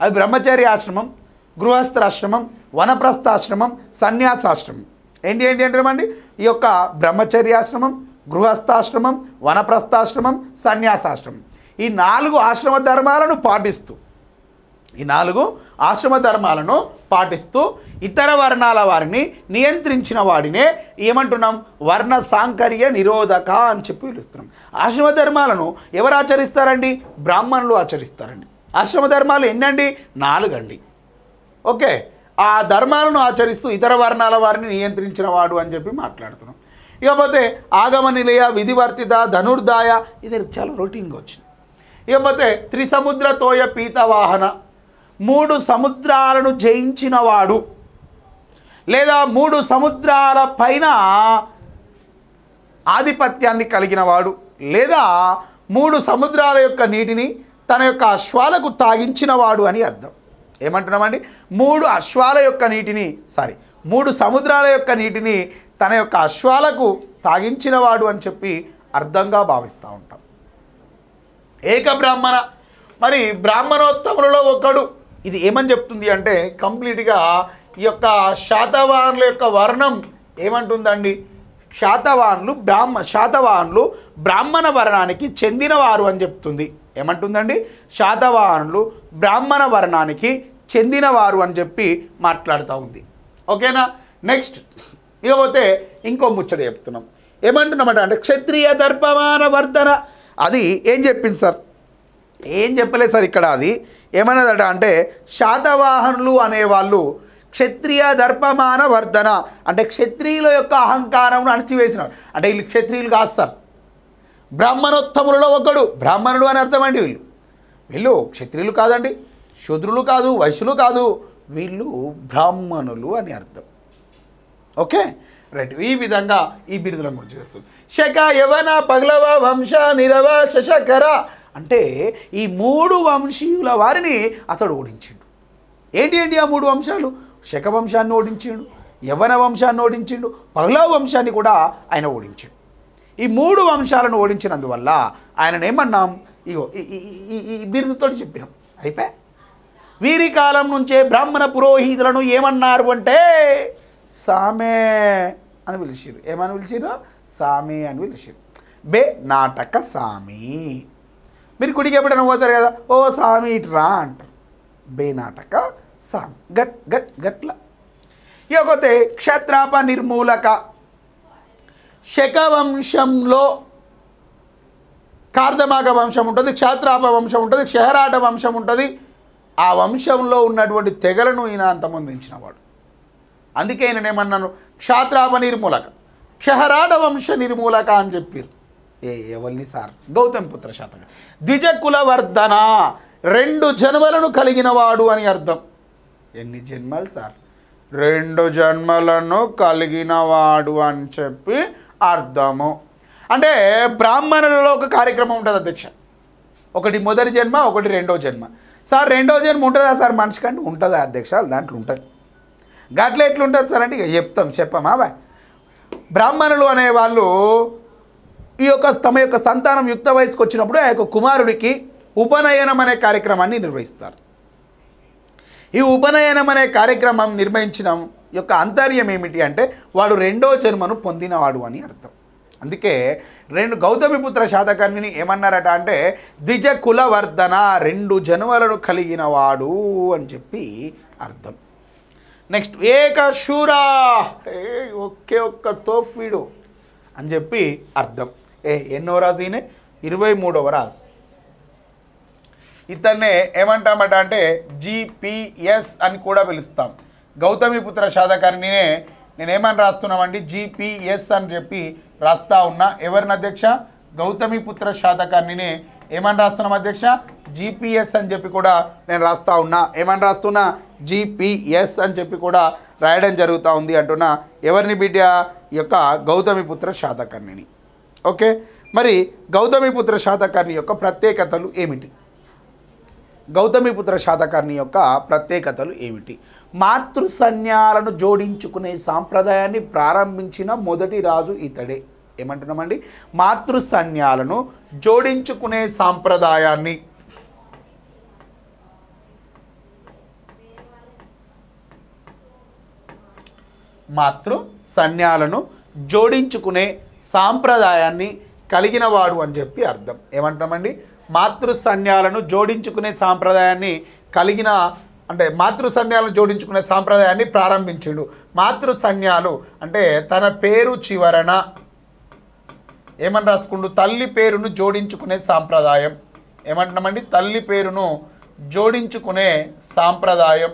అవి బ్రహ్మచారి ఆశ్రమం గృహస్థాశ్రమం వనప్రస్థాశ్రమం సన్యాసాశ్రమం. ఏంటి ఏంటి అంటామండి ఈ యొక్క బ్రహ్మచర్యాశ్రమం గృహస్థాశ్రమం వనప్రస్థాశ్రమం సన్యాసాశ్రమం. ఈ నాలుగు ఆశ్రమ ధర్మాలను పాటిస్తూ ఈ నాలుగు ఆశ్రమ ధర్మాలను పాటిస్తూ ఇతర వర్ణాల వారిని నియంత్రించిన వాడినే ఏమంటున్నాం? వర్ణ సాంకర్య నిరోధక అని చెప్పి పిలుస్తున్నాం. ఆశ్రమ ధర్మాలను ఎవరు ఆచరిస్తారండి? బ్రాహ్మణులు ఆచరిస్తారండి. ఆశ్రమ ధర్మాలు ఎన్నండి? నాలుగండి. ఓకే. ఆ ధర్మాలను ఆచరిస్తూ ఇతర వర్ణాల వారిని నియంత్రించిన వాడు అని చెప్పి మాట్లాడుతున్నాం. ఇకపోతే ఆగమ నిలయ విధివర్తిత ధనుర్దాయ ఇది చాలా రొటీన్గా వచ్చింది. ఇకపోతే త్రిసముద్ర తోయ పీత వాహన మూడు సముద్రాలను జయించినవాడు. లేదా మూడు సముద్రాల పైన ఆధిపత్యాన్ని కలిగినవాడు. లేదా మూడు సముద్రాల యొక్క నీటిని తన యొక్క అశ్వాలకు తాగించినవాడు అని అర్థం. ఏమంటున్నామండి? మూడు అశ్వాల యొక్క నీటిని సారీ మూడు సముద్రాల యొక్క నీటిని తన యొక్క అశ్వాలకు తాగించినవాడు అని చెప్పి అర్థంగా భావిస్తూ ఉంటాం. ఏక బ్రాహ్మణ. మరి బ్రాహ్మణోత్తములలో ఒకడు ఇది ఏమని చెప్తుంది అంటే కంప్లీట్గా ఈ యొక్క శాతవాహనుల యొక్క వర్ణం ఏమంటుందండి? శాతవాహనులు బ్రాహ్మ శాతవాహనులు బ్రాహ్మణ వర్ణానికి చెందినవారు అని చెప్తుంది. ఏమంటుందండి? శాతవాహనులు బ్రాహ్మణ వర్ణానికి చెందినవారు అని చెప్పి మాట్లాడుతూ ఉంది. ఓకేనా? నెక్స్ట్ ఇకపోతే ఇంకో ముచ్చట చెప్తున్నాం. ఏమంటున్నామంట అంటే క్షత్రియ దర్పమాన వర్ధన. అది ఏం చెప్పింది సార్? ఏం చెప్పలేదు సార్ ఇక్కడ అది. ఏమన్నదట అంటే శాతవాహనులు అనేవాళ్ళు క్షత్రియ దర్పమాన వర్ధన అంటే క్షత్రియుల యొక్క అహంకారం అణచివేసినాడు అంటే వీళ్ళు క్షత్రియులు కాదు సార్. బ్రాహ్మణోత్తములలో ఒకడు బ్రాహ్మణుడు అని అర్థం అండి వీళ్ళు. వీళ్ళు క్షత్రియులు కాదండి శూద్రులు కాదు వైశ్యులు కాదు వీళ్ళు బ్రాహ్మణులు అని అర్థం. ఓకే? రైట్ ఈ విధంగా ఈ బిరుదుల గురించి చేస్తుంది. శక యవన పగలవ వంశ నిరవ శశకర అంటే ఈ మూడు వంశీయుల వారిని అతడు ఓడించిండు. ఏంటి ఏంటి ఆ మూడు వంశాలు? శక వంశాన్ని ఓడించిండు యవన వంశాన్ని ఓడించిండు పగలవ వంశాన్ని కూడా ఆయన ఓడించిండు. ఈ మూడు వంశాలను ఓడించినందువల్ల ఆయన ఏమన్నాం? ఇగో ఈ- బిరుదుతో చెప్పినాం. అయిపోయా? వీరి కాలం నుంచే బ్రాహ్మణ పురోహితులను ఏమన్నారు అంటే సామే అని పిలిచిరు ఏమని పిలిచిరు సామి అని పిలిచిరు బే నాటక సామి. మీరు గుడికి ఎప్పుడైనా పోతారు కదా? ఓ సామి ఇట్రా అంటారు బే నాటక సామి. గట్ గట్ గట్ల. ఇకపోతే క్షత్రాప నిర్మూలక. శకవంశంలో కార్దమాక వంశం ఉంటుంది క్షాత్రాప వంశం ఉంటుంది క్షహరాట వంశం ఉంటుంది. ఆ వంశంలో ఉన్నటువంటి తెగలను ఈయన అంతమొందించినవాడు అందుకే నేను ఏమన్నాను క్షాత్రాప నిర్మూలక. క్షహరాట వంశ నిర్మూలక అని చెప్పారు ఏ ఎవరిని సార్? గౌతమ్ పుత్ర శాతక. ద్విజ కులవర్ధన రెండు జన్మలను కలిగిన వాడు అని అర్థం. ఎన్ని జన్మలు సార్? రెండు జన్మలను కలిగిన వాడు అని చెప్పి అర్థము. అంటే బ్రాహ్మణులలో ఒక కార్యక్రమం ఉంటుంది అధ్యక్ష. ఒకటి మొదటి జన్మ ఒకటి రెండో జన్మ. సార్ రెండో జన్మ ఉంటుందా సార్? మనిషి కంటే ఉంటుందా అధ్యక్ష? దాంట్లో ఉంటుంది. గట్ల ఎట్లుంటుంది సార్ అంటే ఇక చెప్తాం చెప్పమా? బాయ్ బ్రాహ్మణులు అనేవాళ్ళు ఈ యొక్క తమ యొక్క సంతానం యుక్త వయసుకు వచ్చినప్పుడు ఆ యొక్క కుమారుడికి ఉపనయనం అనే కార్యక్రమాన్ని నిర్వహిస్తారు. ఈ ఉపనయనం అనే కార్యక్రమం నిర్వహించిన యొక్క అంతర్యం ఏమిటి అంటే వాడు రెండో జన్మను పొందినవాడు అని అర్థం. అందుకే రెండు గౌతమిపుత్ర శాతకర్ణిని ఏమన్నారట అంటే ద్విజ కులవర్ధన రెండు జన్మలను కలిగిన వాడు అని చెప్పి అర్థం. నెక్స్ట్ ఏక శూరా. ఏ ఒకే ఒక్క తోఫీడు అని చెప్పి అర్థం. ఏ ఎన్నో రాజు ఈయన? ఇరవై మూడవ రాజు. ఇతన్నే ఏమంటామట అంటే జిపిఎస్ అని కూడా పిలుస్తాం. గౌతమిపుత్ర శాతకర్ణినే నేనేమని రాస్తున్నామండి? జిపిఎస్ అని చెప్పి రాస్తా ఉన్నా. ఎవరిని అధ్యక్ష? గౌతమిపుత్ర శాతకర్ణినే ఏమని రాస్తున్నాం అధ్యక్ష? జిపిఎస్ అని చెప్పి కూడా నేను రాస్తా ఉన్నా. ఏమని రాస్తున్నా? జిపిఎస్ అని చెప్పి కూడా రాయడం జరుగుతూ ఉంది అంటున్నా. ఎవరిని బిడ్డ? ఈ యొక్క గౌతమిపుత్ర శాతకర్ణిని ఓకే? మరి గౌతమిపుత్ర శాతకర్ణి యొక్క ప్రత్యేకతలు ఏమిటి? గౌతమిపుత్ర శాతకర్ణి యొక్క ప్రత్యేకతలు ఏమిటి? మాతృ సన్యాలను జోడించుకునే సాంప్రదాయాన్ని ప్రారంభించిన మొదటి రాజు ఇతడే. ఏమంటున్నామండి? మాతృ సన్యాలను జోడించుకునే సాంప్రదాయాన్ని. మాతృ సన్యాలను జోడించుకునే సాంప్రదాయాన్ని కలిగిన వాడు అని చెప్పి అర్థం. ఏమంటామండి? మాతృ సన్యాలను జోడించుకునే సాంప్రదాయాన్ని కలిగిన అంటే మాతృ సన్యాలను జోడించుకునే సాంప్రదాయాన్ని ప్రారంభించిండు. మాతృ సన్యాలు అంటే తన పేరు చివరన ఏమని రాసుకుండు? తల్లి పేరును జోడించుకునే సాంప్రదాయం. ఏమంటున్నామండి? తల్లి పేరును జోడించుకునే సాంప్రదాయం.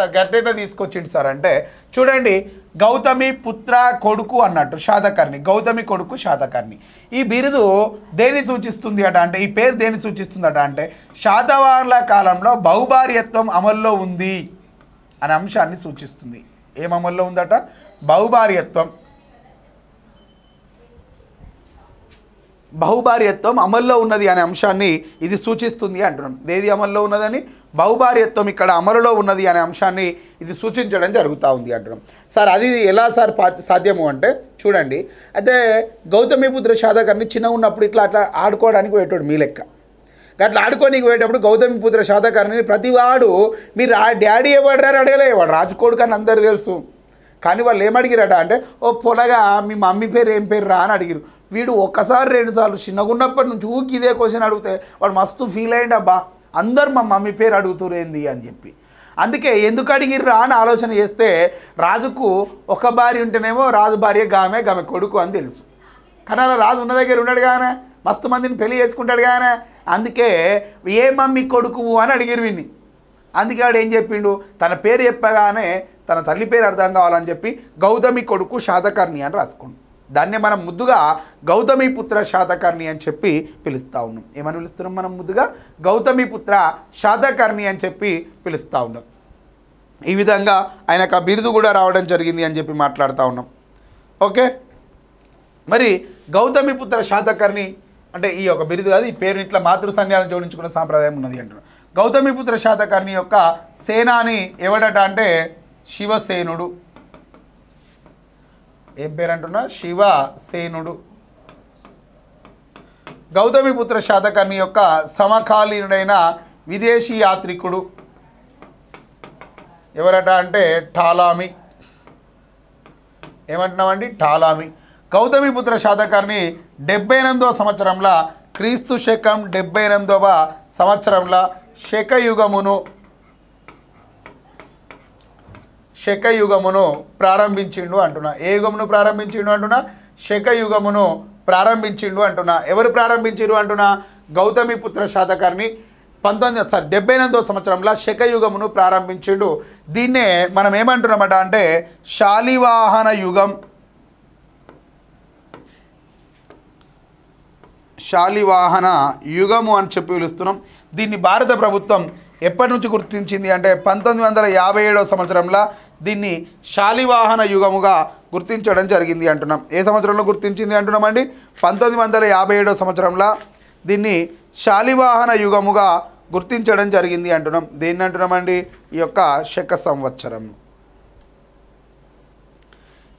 సార్ గట్టెట తీసుకొచ్చిండు సార్ అంటే చూడండి గౌతమి పుత్ర కొడుకు అన్నట్టు శాతకర్ణి గౌతమి కొడుకు శాతకర్ణి. ఈ బిరుదు దేని సూచిస్తుంది అట అంటే ఈ పేరు దేని సూచిస్తుంది అట అంటే శాతవాహనుల కాలంలో బహుభార్యత్వం అమల్లో ఉంది అనే అంశాన్ని సూచిస్తుంది. ఏం అమల్లో ఉందట? బహుభార్యత్వం. బహుభార్యత్వం అమల్లో ఉన్నది అనే అంశాన్ని ఇది సూచిస్తుంది అంటున్నాం. ఏది అమల్లో ఉన్నదని? బహుభార్యత్వం ఇక్కడ అమలులో ఉన్నది అనే అంశాన్ని ఇది సూచించడం జరుగుతూ ఉంది అంటున్నాం. సార్ అది ఎలా సార్ పా- సాధ్యము అంటే చూడండి. అయితే గౌతమిపుత్ర శాతకర్ణి చిన్నగా ఉన్నప్పుడు ఇట్లా అట్లా ఆడుకోవడానికి పోయేటోడు మీ లెక్క. అట్లా ఆడుకోనికి పోయేటప్పుడు గౌతమిపుత్ర శాతకర్ణిని ప్రతివాడు మీరు ఆ డాడీ ఎవడారు అడగలే వాడు రాజుకోడుకు కానీ అందరు తెలుసు. కానీ వాళ్ళు ఏమడిగిరట అంటే ఓ పొలగా మీ మమ్మీ పేరు ఏం పేరు రా అని అడిగిరు. వీడు ఒక్కసారి రెండుసార్లు చిన్నగున్నప్పటి చిన్నగా ఉన్నప్పటి నుంచి ఊకి ఇదే క్వశ్చన్ అడిగితే వాడు మస్తు ఫీల్ అయ్యిండు అబ్బా అందరు మా మమ్మీ పేరు అడుగుతురేంది అని చెప్పి. అందుకే ఎందుకు అడిగిర్రా అని ఆలోచన చేస్తే రాజుకు ఒక భార్య ఉంటేనేమో రాజు భార్య గామె గామె కొడుకు అని తెలుసు. కానీ అలా రాజు ఉన్న దగ్గర ఉన్నాడు కానీ మస్తు మందిని పెళ్ళి చేసుకుంటాడు కానీ అందుకే ఏ మమ్మీ కొడుకు అని అడిగిరు విని అందుకే వాడు ఏం చెప్పిండు? తన పేరు చెప్పగానే తన తల్లి పేరు అర్థం కావాలని చెప్పి గౌతమి కొడుకు శాతకర్ణి అని రాసుకుండు. దాన్నే మనం ముద్దుగా గౌతమి పుత్ర శాతకర్ణి అని చెప్పి పిలుస్తూ ఉన్నాం. ఏమని పిలుస్తున్నాం మనం ముద్దుగా? గౌతమి పుత్ర శాతకర్ణి అని చెప్పి పిలుస్తూ ఉన్నాం. ఈ విధంగా ఆయనకు ఆ బిరుదు కూడా రావడం జరిగింది అని చెప్పి మాట్లాడుతూ ఉన్నాం. ఓకే? మరి గౌతమి పుత్ర శాతకర్ణి అంటే ఈ యొక్క బిరుదు కాదు ఈ పేరు ఇట్లా మాతృ సన్యాలను జోడించుకున్న సాంప్రదాయం ఉన్నది అంటారు గౌతమిపుత్ర శాతకర్ణి యొక్క సేనాని ఎవడట అంటే శివసేనుడు. ఏం పేరు అంటున్నా శివసేనుడు గౌతమిపుత్ర శాతకర్ణి యొక్క సమకాలీనుడైన విదేశీ యాత్రికుడు. ఎవరట అంటే ఠాలామి. ఏమంటున్నామండి? ఠాలామి. గౌతమిపుత్ర శాతకర్ణి డెబ్బై ఎనిమిదవ సంవత్సరంలో క్రీస్తు శకం డెబ్బై ఎనిమిదవ సంవత్సరంలో శకయుగమును శకయుగమును ప్రారంభించిండు అంటున్నా. ఏ యుగమును ప్రారంభించిండు అంటున్నా? శకయుగమును ప్రారంభించిండు అంటున్నా. ఎవరు ప్రారంభించిరు అంటున్నా? గౌతమిపుత్ర శాతకర్ణి. పంతొమ్మిది సార్ డెబ్బై ఎనిమిదో సంవత్సరంలో శకయుగమును ప్రారంభించిండు. దీన్నే మనం ఏమంటున్నామట అంటే శాలివాహన యుగం. శాలివాహన యుగము అని చెప్పి పిలుస్తున్నాం. దీన్ని భారత ప్రభుత్వం ఎప్పటి నుంచి గుర్తించింది అంటే పంతొమ్మిది వందల యాభై ఏడవ సంవత్సరంలో దీన్ని శాలివాహన యుగముగా గుర్తించడం జరిగింది అంటున్నాం. ఏ సంవత్సరంలో గుర్తించింది అంటున్నామండి పంతొమ్మిది వందల యాభై ఏడవ సంవత్సరంలో దీన్ని శాలివాహన యుగముగా గుర్తించడం జరిగింది అంటున్నాం. దేన్ని అంటున్నామండి ఈ యొక్క శక సంవత్సరం.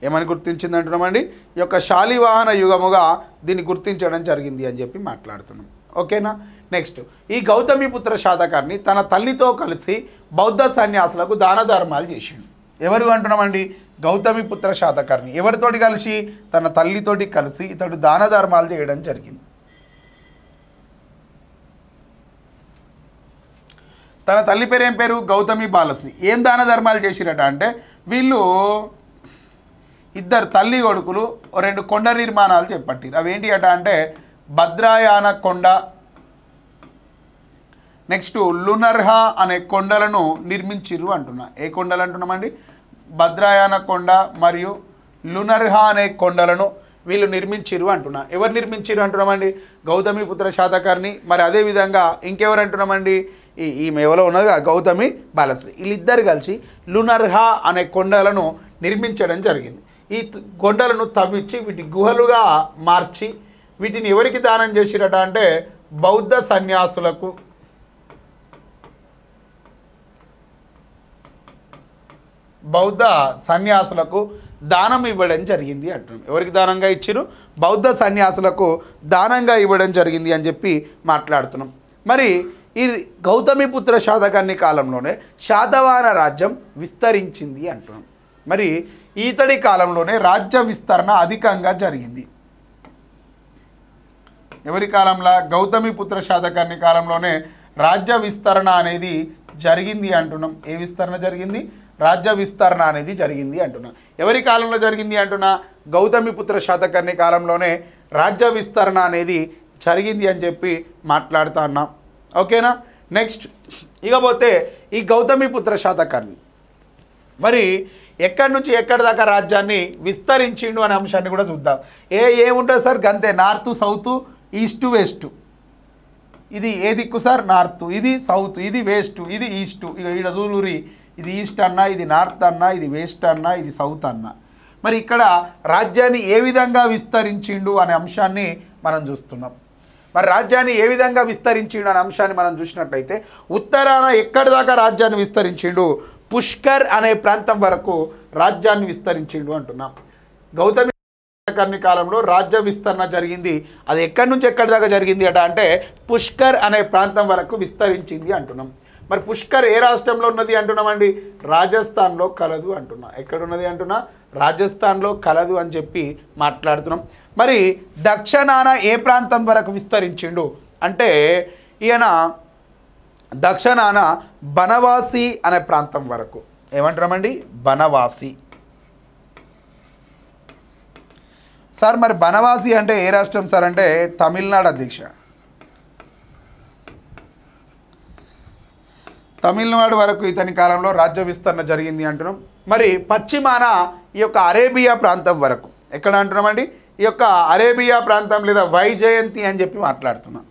ఏమని గుర్తించింది అంటున్నామండి ఈ యొక్క శాలివాహన యుగముగా దీన్ని గుర్తించడం జరిగింది అని చెప్పి మాట్లాడుతున్నాం. ఓకేనా? నెక్స్ట్ ఈ గౌతమిపుత్ర శాతకర్ణి తన తల్లితో కలిసి బౌద్ధ సన్యాసులకు దాన ధర్మాలు చేసిండు. ఎవరు అంటున్నామండి? గౌతమిపుత్ర శాతకర్ణి ఎవరితోటి కలిసి? తన తల్లితోటి కలిసి ఇతడు దాన ధర్మాలు చేయడం జరిగింది. తన తల్లి పేరు ఏం పేరు? గౌతమి బాలశ్రీ. ఏం దాన ధర్మాలు చేసిరట అంటే వీళ్ళు ఇద్దరు తల్లి కొడుకులు రెండు కొండ నిర్మాణాలు చేపట్టిరు అవి ఏంటి అట అంటే భద్రాయాన కొండ నెక్స్ట్ లునర్హా అనే కొండలను నిర్మించిర్రు అంటున్నా. ఏ కొండలు అంటున్నామండి? భద్రాయాన కొండ మరియు లునర్హా అనే కొండలను వీళ్ళు నిర్మించిర్రు అంటున్నా. ఎవరు నిర్మించిర్రు అంటున్నామండి? గౌతమి పుత్ర శాతకర్ణి. మరి అదే విధంగా ఇంకెవరు అంటున్నామండి? ఈ ఈమె ఎవరో ఉన్నదిగా గౌతమి బాలశ్రీ. వీళ్ళిద్దరు కలిసి లునర్హా అనే కొండలను నిర్మించడం జరిగింది. ఈ కొండలను తవ్వించి వీటి గుహలుగా మార్చి వీటిని ఎవరికి దానం చేసిరట అంటే బౌద్ధ సన్యాసులకు బౌద్ధ సన్యాసులకు దానం ఇవ్వడం జరిగింది అంటున్నాం ఎవరికి దానంగా ఇచ్చిరు? బౌద్ధ సన్యాసులకు దానంగా ఇవ్వడం జరిగింది అని చెప్పి మాట్లాడుతున్నాం. మరి ఈ గౌతమిపుత్ర శాతకర్ణి కాలంలోనే శాతవాహన రాజ్యం విస్తరించింది అంటున్నాం. మరి ఈతడి కాలంలోనే రాజ్య విస్తరణ అధికంగా జరిగింది. ఎవరి కాలంలో? గౌతమిపుత్ర శాతకర్ణి కాలంలోనే రాజ్య విస్తరణ అనేది జరిగింది అంటున్నాం. ఏ విస్తరణ జరిగింది? రాజ్య విస్తరణ అనేది జరిగింది అంటున్నా. ఎవరి కాలంలో జరిగింది అంటున్నా? గౌతమిపుత్ర శాతకర్ణి కాలంలోనే రాజ్య విస్తరణ అనేది జరిగింది అని చెప్పి మాట్లాడుతా అన్నా ఓకేనా? నెక్స్ట్ ఇకపోతే ఈ గౌతమిపుత్ర శాతకర్ణి. మరి ఎక్కడి నుంచి ఎక్కడి దాకా రాజ్యాన్ని విస్తరించిండు అనే అంశాన్ని కూడా చూద్దాం. ఏ ఏముంటుంది సార్? గంతే నార్త్ సౌత్ ఈస్ట్ వెస్ట్. ఇది ఏ దిక్కు సార్? నార్త్. ఇది సౌత్ ఇది వెస్ట్ ఇది ఈస్ట్. ఇక ఈడ చూలూరి ఇది ఈస్ట్ అన్నా ఇది నార్త్ అన్నా ఇది వెస్ట్ అన్నా ఇది సౌత్ అన్నా. మరి ఇక్కడ రాజ్యాన్ని ఏ విధంగా విస్తరించిండు అనే అంశాన్ని మనం చూస్తున్నాం. మరి రాజ్యాన్ని ఏ విధంగా విస్తరించిండు అనే అంశాన్ని మనం చూసినట్లయితే ఉత్తరాన ఎక్కడి దాకా రాజ్యాన్ని విస్తరించిండు పుష్కర్ అనే ప్రాంతం వరకు రాజ్యాన్ని విస్తరించిండు అంటున్నాం. గౌతమి కర్ణి కాలంలో రాజ్య విస్తరణ జరిగింది. అది ఎక్కడి నుంచి ఎక్కడి దాకా జరిగింది అట అంటే పుష్కర్ అనే ప్రాంతం వరకు విస్తరించింది అంటున్నాం. మరి పుష్కర్ ఏ రాష్ట్రంలో ఉన్నది అంటున్నామండి? రాజస్థాన్లో కలదు అంటున్నా. ఎక్కడున్నది అంటున్నా? రాజస్థాన్లో కలదు అని చెప్పి మాట్లాడుతున్నాం. మరి దక్షిణాన ఏ ప్రాంతం వరకు విస్తరించిండు? అంటే ఈయన దక్షిణాన బనవాసి అనే ప్రాంతం వరకు. ఏమంటున్నామండి? బనవాసి. సార్ మరి బనవాసి అంటే ఏ రాష్ట్రం సార్? అంటే తమిళనాడు అధ్యక్ష. తమిళనాడు వరకు ఇతని కాలంలో రాజ్య విస్తరణ జరిగింది అంటున్నాం. మరి పశ్చిమాన ఈ యొక్క అరేబియా ప్రాంతం వరకు ఎక్కడ అంటున్నామండి ఈ యొక్క అరేబియా ప్రాంతం లేదా వైజయంతి అని చెప్పి మాట్లాడుతున్నాం.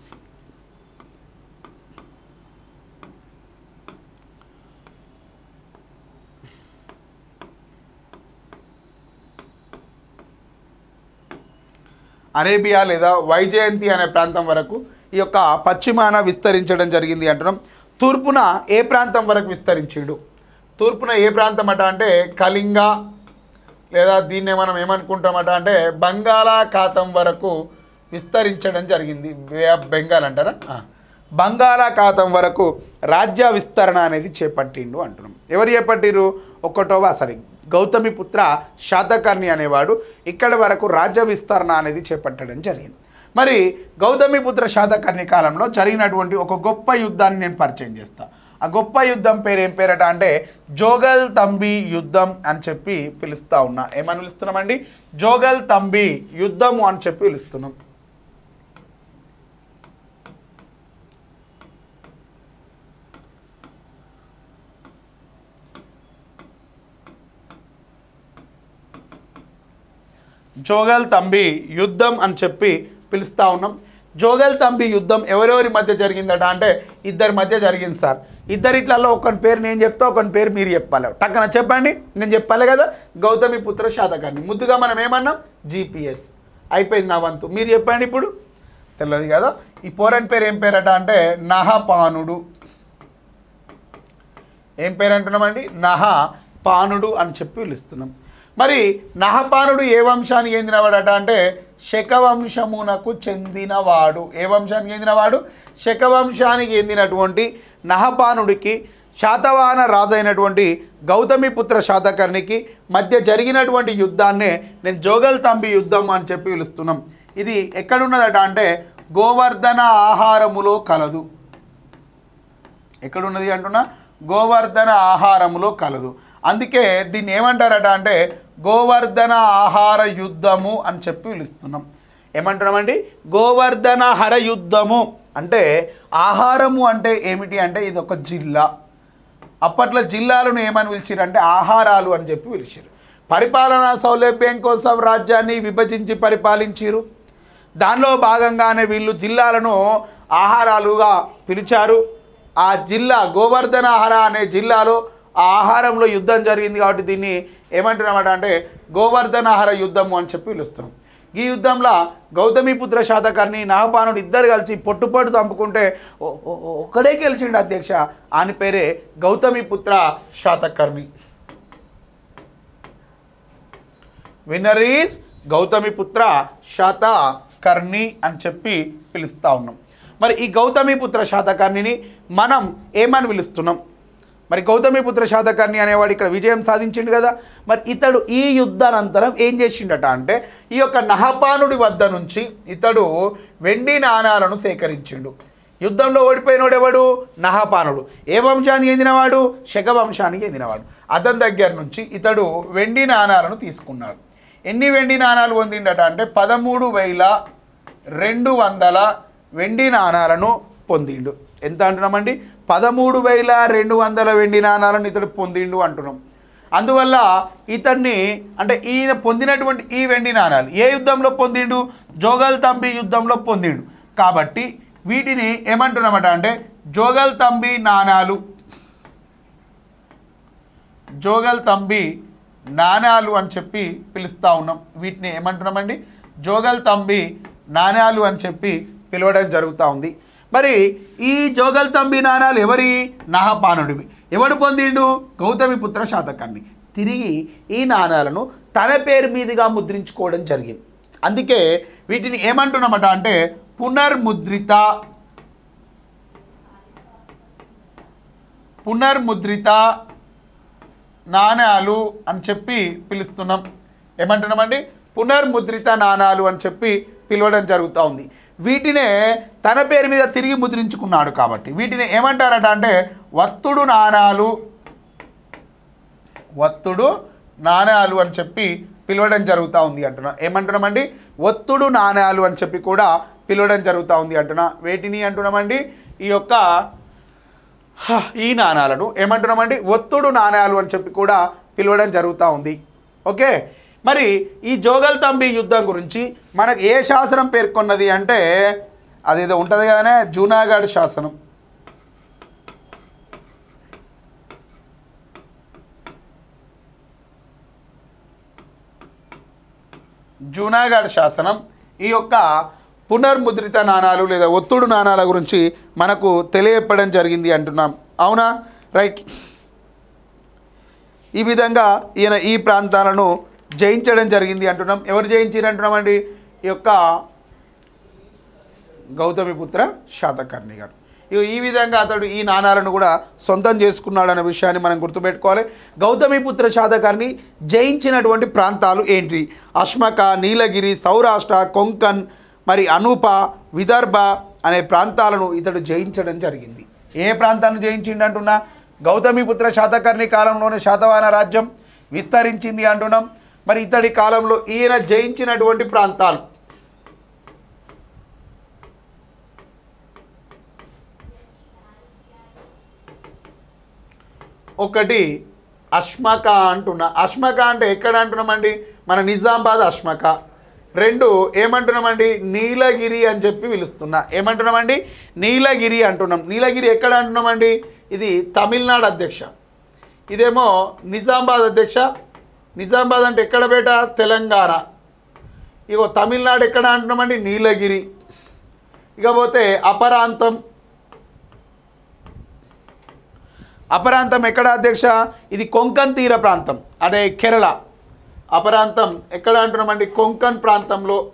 అరేబియా లేదా వైజయంతి అనే ప్రాంతం వరకు ఈ యొక్క పశ్చిమాన విస్తరించడం జరిగింది అంటున్నాం. తూర్పున ఏ ప్రాంతం వరకు విస్తరించాడు? తూర్పున ఏ ప్రాంతం అట అంటే కళింగ లేదా దీన్నే మనం ఏమనుకుంటామట అంటే బంగాళాఖాతం వరకు విస్తరించడం జరిగింది. వే ఆఫ్ బెంగాల్ అంటారా? బంగాళాఖాతం వరకు రాజ్య విస్తరణ అనేది చేపట్టిండు అంటున్నాం. ఎవరు చేపట్టిరు ఒకటోవ సరే గౌతమి పుత్ర శాతకర్ణి అనేవాడు ఇక్కడ వరకు రాజ్య విస్తరణ అనేది చేపట్టడం జరిగింది. మరి గౌతమిపుత్ర శాతకర్ణి కాలంలో జరిగినటువంటి ఒక గొప్ప యుద్ధాన్ని నేను పరిచయం చేస్తా. ఆ గొప్ప యుద్ధం పేరు ఏం పేరట అంటే జోగల్ తంబి యుద్ధం అని చెప్పి పిలుస్తా ఉన్నా. ఏమని పిలుస్తున్నామండి? జోగల్ తంబి యుద్ధము అని చెప్పి పిలుస్తున్నాం. జోగల్ తంబి యుద్ధం అని చెప్పి పిలుస్తా ఉన్నాం. జోగల్ తంబి యుద్ధం ఎవరెవరి మధ్య జరిగిందట అంటే ఇద్దరి మధ్య జరిగింది సార్. ఇద్దరిట్లలో ఒకని పేరు నేను చెప్తా ఒకని పేరు మీరు చెప్పాలి. టక్కన చెప్పండి నేను చెప్పాలి కదా. గౌతమి పుత్ర శాతకాన్ని. ముద్దుగా మనం ఏమన్నాం? జీపీఎస్. అయిపోయింది నా వంతు. మీరు చెప్పండి ఇప్పుడు. తెలియదు కదా. ఈ పోరని పేరు ఏం పేరట అంటే నహపానుడు. ఏం పేరు అంటున్నామండి? నహ పానుడు అని చెప్పి పిలుస్తున్నాం. మరి నహపానుడు ఏ వంశానికి చెందినవాడట అంటే శకవంశమునకు చెందినవాడు. ఏ వంశానికి చెందినవాడు? శకవంశానికి చెందినటువంటి నహపానుడికి శాతవాహన రాజు అయినటువంటి గౌతమిపుత్ర శాతకర్ణికి మధ్య జరిగినటువంటి యుద్ధాన్నే నేను జోగల్ తంబి యుద్ధం అని చెప్పి పిలుస్తున్నాం. ఇది ఎక్కడున్నదట అంటే గోవర్ధన ఆహారములో కలదు. ఎక్కడున్నది అంటున్నా? గోవర్ధన ఆహారములో కలదు. అందుకే దీన్ని ఏమంటారట అంటే గోవర్ధన ఆహార యుద్ధము అని చెప్పి పిలుస్తున్నాం. ఏమంటున్నామండి? గోవర్ధన హర యుద్ధము అంటే ఆహారము అంటే ఏమిటి అంటే ఇది ఒక జిల్లా. అప్పట్లో జిల్లాలను ఏమని పిలిచిరు అంటే ఆహారాలు అని చెప్పి పిలిచిరు పరిపాలనా సౌలభ్యం కోసం రాజ్యాన్ని విభజించి పరిపాలించారు దానిలో భాగంగానే వీళ్ళు జిల్లాలను ఆహారాలుగా పిలిచారు. ఆ జిల్లా గోవర్ధనహర అనే జిల్లాలో ఆ ఆహారంలో యుద్ధం జరిగింది కాబట్టి దీన్ని ఏమంటున్నామట అంటే గోవర్ధనహర యుద్ధము అని చెప్పి పిలుస్తున్నాం. ఈ యుద్ధంలో గౌతమిపుత్ర శాతకర్ణి నాగపానుడు ఇద్దరు కలిసి పొట్టుపొట్టు చంపుకుంటే ఒకడే ఒక్కడే గెలిచిండు అధ్యక్ష. ఆయన పేరే గౌతమిపుత్ర శాతకర్ణి. విన్నర్ ఈజ్ గౌతమిపుత్ర శాతకర్ణి అని చెప్పి పిలుస్తూ ఉన్నాం. మరి ఈ గౌతమిపుత్ర శాతకర్ణిని మనం ఏమని పిలుస్తున్నాం? మరి గౌతమిపుత్ర శాతకర్ణి అనేవాడు ఇక్కడ విజయం సాధించిండు కదా. మరి ఇతడు ఈ యుద్ధానంతరం ఏం చేసిండట అంటే ఈ యొక్క నహపానుడి వద్ద నుంచి ఇతడు వెండి నాణాలను సేకరించిండు. యుద్ధంలో ఓడిపోయినోడు ఎవడు? నహపానుడు. ఏ వంశానికి చెందినవాడు? శక వంశానికి చెందినవాడు. అతని దగ్గర నుంచి ఇతడు వెండి నాణాలను తీసుకున్నాడు. ఎన్ని వెండి నాణాలు పొందిండట అంటే పదమూడు వేల రెండు వందల వెండి నాణాలను పొందిండు. ఎంత అంటున్నామండి? పదమూడు వేల రెండు వందల వెండి నాణాలను ఇతడు పొందిండు అంటున్నాం. అందువల్ల ఇతన్ని అంటే ఈయన పొందినటువంటి ఈ వెండి నాణాలు ఏ యుద్ధంలో పొందిండు? జోగల్ తంబి యుద్ధంలో పొందిండు. కాబట్టి వీటిని ఏమంటున్నామట అంటే జోగల్ తంబి నాణాలు. జోగల్ తంబి నాణాలు అని చెప్పి పిలుస్తూ ఉన్నాం. వీటిని ఏమంటున్నామండి? జోగల్ తంబి నాణాలు అని చెప్పి పిలవడం జరుగుతూ ఉంది. మరి ఈ జోగల్ తంబి నాణాలు ఎవరి? నహపానుడివి. ఎవడు పొందిండు? గౌతమి పుత్ర శాతకర్ణి తిరిగి ఈ నాణాలను తన పేరు మీదుగా ముద్రించుకోవడం జరిగింది. అందుకే వీటిని ఏమంటున్నామట అంటే పునర్ముద్రిత. పునర్ముద్రిత నాణాలు అని చెప్పి పిలుస్తున్నాం. ఏమంటున్నామండి? పునర్ముద్రిత నాణాలు అని చెప్పి పిలవడం జరుగుతూ ఉంది. వీటినే తన పేరు మీద తిరిగి ముద్రించుకున్నాడు కాబట్టి. వీటిని ఏమంటారట అంటే వత్తుడు నాణాలు. వత్తుడు నాణ్యాలు అని చెప్పి పిలవడం జరుగుతూ ఉంది అంటున్నా. ఏమంటున్నామండి? ఒత్తుడు నాణాలు అని చెప్పి కూడా పిలవడం జరుగుతూ ఉంది అంటున్నా. వేటిని అంటున్నామండి? ఈ యొక్క హ, ఈ నాణాలను. ఏమంటున్నామండి? ఒత్తుడు నాణాలు అని చెప్పి కూడా పిలవడం జరుగుతూ ఉంది. ఓకే? మరి ఈ జోగల్తంబి యుద్ధం గురించి మనకు ఏ శాసనం పేర్కొన్నది అంటే అదేదో ఉంటుంది కదనే జూనాగఢ్ శాసనం. జూనాగఢ్ శాసనం ఈ యొక్క పునర్ముద్రిత నాణాలు లేదా ఒత్తుడు నాణాల గురించి మనకు తెలియపడం జరిగింది అంటున్నాం. అవునా? రైట్. ఈ విధంగా ఈయన ఈ ప్రాంతాలను జయించడం జరిగింది అంటున్నాం. ఎవరు జయించారు అంటున్నామండి? ఈ యొక్క గౌతమిపుత్ర శాతకర్ణి గారు. ఇక ఈ విధంగా అతడు ఈ నాణాలను కూడా సొంతం చేసుకున్నాడు అనే విషయాన్ని మనం గుర్తుపెట్టుకోవాలి. గౌతమిపుత్ర శాతకర్ణి జయించినటువంటి ప్రాంతాలు ఏంటి? అష్మక నీలగిరి సౌరాష్ట్ర కొంకన్ మరి అనూప విదర్భ అనే ప్రాంతాలను ఇతడు జయించడం జరిగింది. ఏ ప్రాంతాలను జయించిండు అంటున్నా? గౌతమిపుత్ర శాతకర్ణి కాలంలోనే శాతవాహన రాజ్యం విస్తరించింది అంటున్నాం. మరి ఇతడి కాలంలో ఈయన జయించినటువంటి ప్రాంతాలు? ఒకటి అష్మక అంటున్నా. అష్మక అంటే ఎక్కడ అంటున్నామండి? మన నిజామాబాద్ అష్మక. రెండు ఏమంటున్నామండి? నీలగిరి అని చెప్పి పిలుస్తున్నా. ఏమంటున్నామండి? నీలగిరి అంటున్నాం. నీలగిరి ఎక్కడ అంటున్నామండి? ఇది తమిళనాడు అధ్యక్ష. ఇదేమో నిజామాబాద్ అధ్యక్ష నిజామాబాద్ అంటే ఎక్కడ బేట? తెలంగాణ. ఇగో తమిళనాడు ఎక్కడ అంటున్నామండి? నీలగిరి. ఇకపోతే అపరాంతం. అపరాంతం ఎక్కడ అధ్యక్ష? ఇది కొంకన్ తీర ప్రాంతం అదే కేరళ. అపరాంతం ఎక్కడ అంటున్నామండి? కొంకన్ ప్రాంతంలో.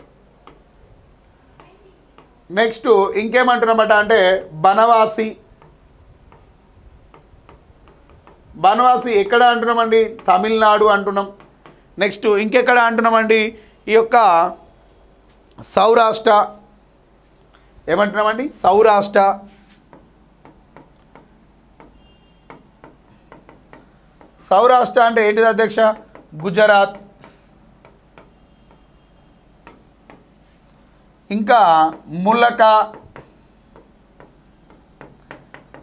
నెక్స్ట్ ఇంకేమంటున్నామట అంటే బనవాసి. బనవాసి ఎక్కడ అంటున్నామండి? తమిళనాడు అంటున్నాం. నెక్స్ట్ ఇంకెక్కడ అంటున్నామండి? ఈ యొక్క సౌరాష్ట్ర. ఏమంటున్నామండి? సౌరాష్ట్ర. సౌరాష్ట్ర అంటే ఏంటిది అధ్యక్ష? గుజరాత్. ఇంకా ముల్లక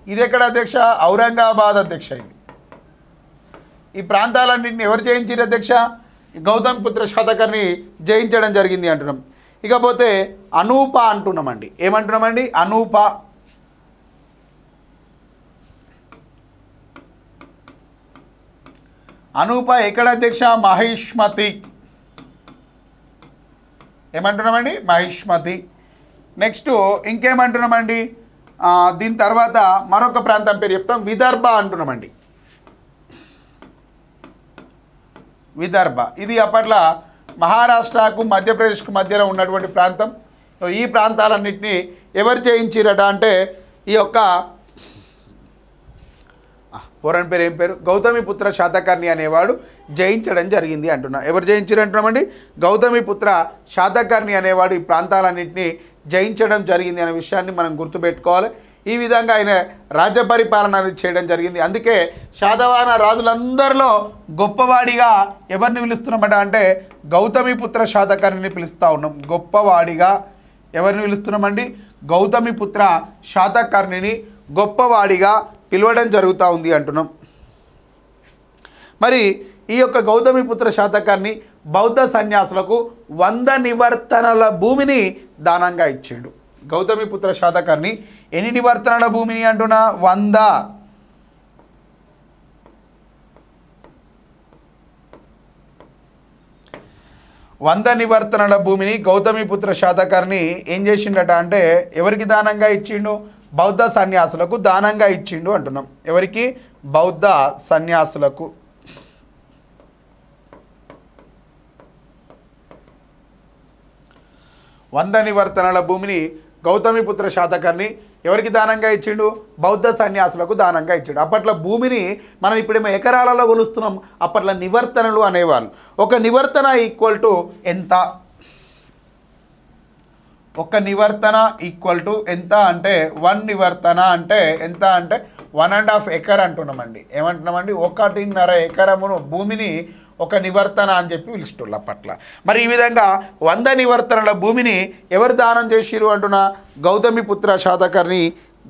ఇది ఎక్కడ అధ్యక్ష? ఔరంగాబాద్ అధ్యక్ష ఇది. ఈ ప్రాంతాలన్నింటిని ఎవరు జయించారు అధ్యక్ష? గౌతమ్ పుత్ర శతకర్ని జయించడం జరిగింది అంటున్నాం. ఇకపోతే అనూప అంటున్నామండి. ఏమంటున్నామండి? అనూప. అనూప ఎక్కడ అధ్యక్ష? మహిష్మతి. ఏమంటున్నామండి? మహిష్మతి. నెక్స్ట్ ఇంకేమంటున్నామండి? దీని తర్వాత మరొక ప్రాంతం పేరు చెప్తాం. విదర్భ అంటున్నామండి. విదర్భ. ఇది అప్పట్లో మహారాష్ట్రకు మధ్యప్రదేశ్కు మధ్యలో ఉన్నటువంటి ప్రాంతం. ఈ ప్రాంతాలన్నింటినీ ఎవరు జయించిరట అంటే ఈ యొక్క పూర్వం పేరు ఏం పేరు? గౌతమి పుత్ర శాతకర్ణి అనేవాడు జయించడం జరిగింది అంటున్నా. ఎవరు జయించారు అంటున్నామండి? గౌతమి పుత్ర శాతకర్ణి అనేవాడు ఈ ప్రాంతాలన్నింటినీ జయించడం జరిగింది అనే విషయాన్ని మనం గుర్తుపెట్టుకోవాలి. ఈ విధంగా ఆయన రాజ్య పరిపాలన అనేది చేయడం జరిగింది. అందుకే శాతవాహన రాజులందరిలో గొప్పవాడిగా ఎవరిని పిలుస్తున్నామట అంటే గౌతమిపుత్ర శాతకర్ణిని పిలుస్తూ ఉన్నాం. గొప్పవాడిగా ఎవరిని పిలుస్తున్నామండి? గౌతమిపుత్ర శాతకర్ణిని గొప్పవాడిగా పిలవడం జరుగుతూ ఉంది అంటున్నాం. మరి ఈ యొక్క గౌతమిపుత్ర శాతకర్ణి బౌద్ధ సన్యాసులకు వంద నివర్తనల భూమిని దానంగా ఇచ్చిండు. గౌతమిపుత్ర శాతకర్ణి. ఎన్ని నివర్తనల భూమిని అంటున్నా? వంద. వంద నివర్తనల భూమిని గౌతమిపుత్ర శాతకర్ణి ఏం చేసిండట అంటే ఎవరికి దానంగా ఇచ్చిండు? బౌద్ధ సన్యాసులకు దానంగా ఇచ్చిండు అంటున్నాం. ఎవరికి? బౌద్ధ సన్యాసులకు. వంద నివర్తనల భూమిని గౌతమిపుత్ర శాతకర్ణి ఎవరికి దానంగా ఇచ్చిండు? బౌద్ధ సన్యాసులకు దానంగా ఇచ్చిండు. అప్పట్లో భూమిని మనం ఇప్పుడేమో ఎకరాలలో కొలుస్తున్నాం. అప్పట్లో నివర్తనలు అనేవాళ్ళు. ఒక నివర్తన ఈక్వల్ టు ఎంత? ఒక నివర్తన ఈక్వల్ టు ఎంత అంటే వన్ నివర్తన అంటే ఎంత అంటే వన్ అండ్ హాఫ్ ఎకర్ అంటున్నామండి. ఏమంటున్నామండి? ఒకటిన్నర ఎకరమును భూమిని ఒక నివర్తన అని చెప్పి పిలుస్తుళ్ళు అప్పట్ల. మరి ఈ విధంగా వంద నివర్తనల భూమిని ఎవరు దానం చేసిరు అంటున్నా? గౌతమిపుత్ర శాతకర్ని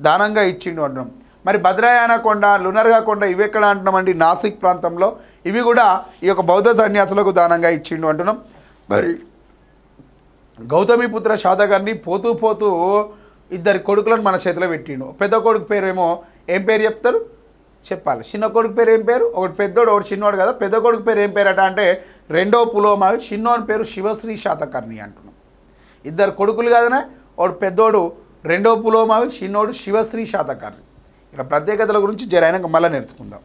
దానంగా ఇచ్చిండు అంటున్నాం. మరి భద్రాయన కొండ లునర్గా కొండ ఇవి ఎక్కడ అంటున్నామండి నాసిక్ ప్రాంతంలో. ఇవి కూడా ఈ యొక్క బౌద్ధ సన్యాసులకు దానంగా ఇచ్చిండు అంటున్నాం. మరి గౌతమిపుత్ర శాతగారిని పోతూ పోతూ ఇద్దరి కొడుకులను మన చేతిలో పెట్టిండు. పెద్ద కొడుకు పేరేమో ఏం పేరు చెప్తారు? చెప్పాలి. చిన్న కొడుకు పేరు ఏం పేరు? ఒకటి పెద్దోడు ఒకటి చిన్నోడు కదా. పెద్ద కొడుకు పేరు ఏం పేరు అట అంటే రెండో పులోమావి చిన్నోని పేరు శివశ్రీ శాతకర్ణి అంటున్నాం. ఇద్దరు కొడుకులు కదనే ఒకడు పెద్దోడు రెండో పులోమావి చిన్నోడు శివశ్రీ శాతకర్ణి. ఇక్కడ ప్రత్యేకతల గురించి జరైనాక మళ్ళీ నేర్చుకుందాం.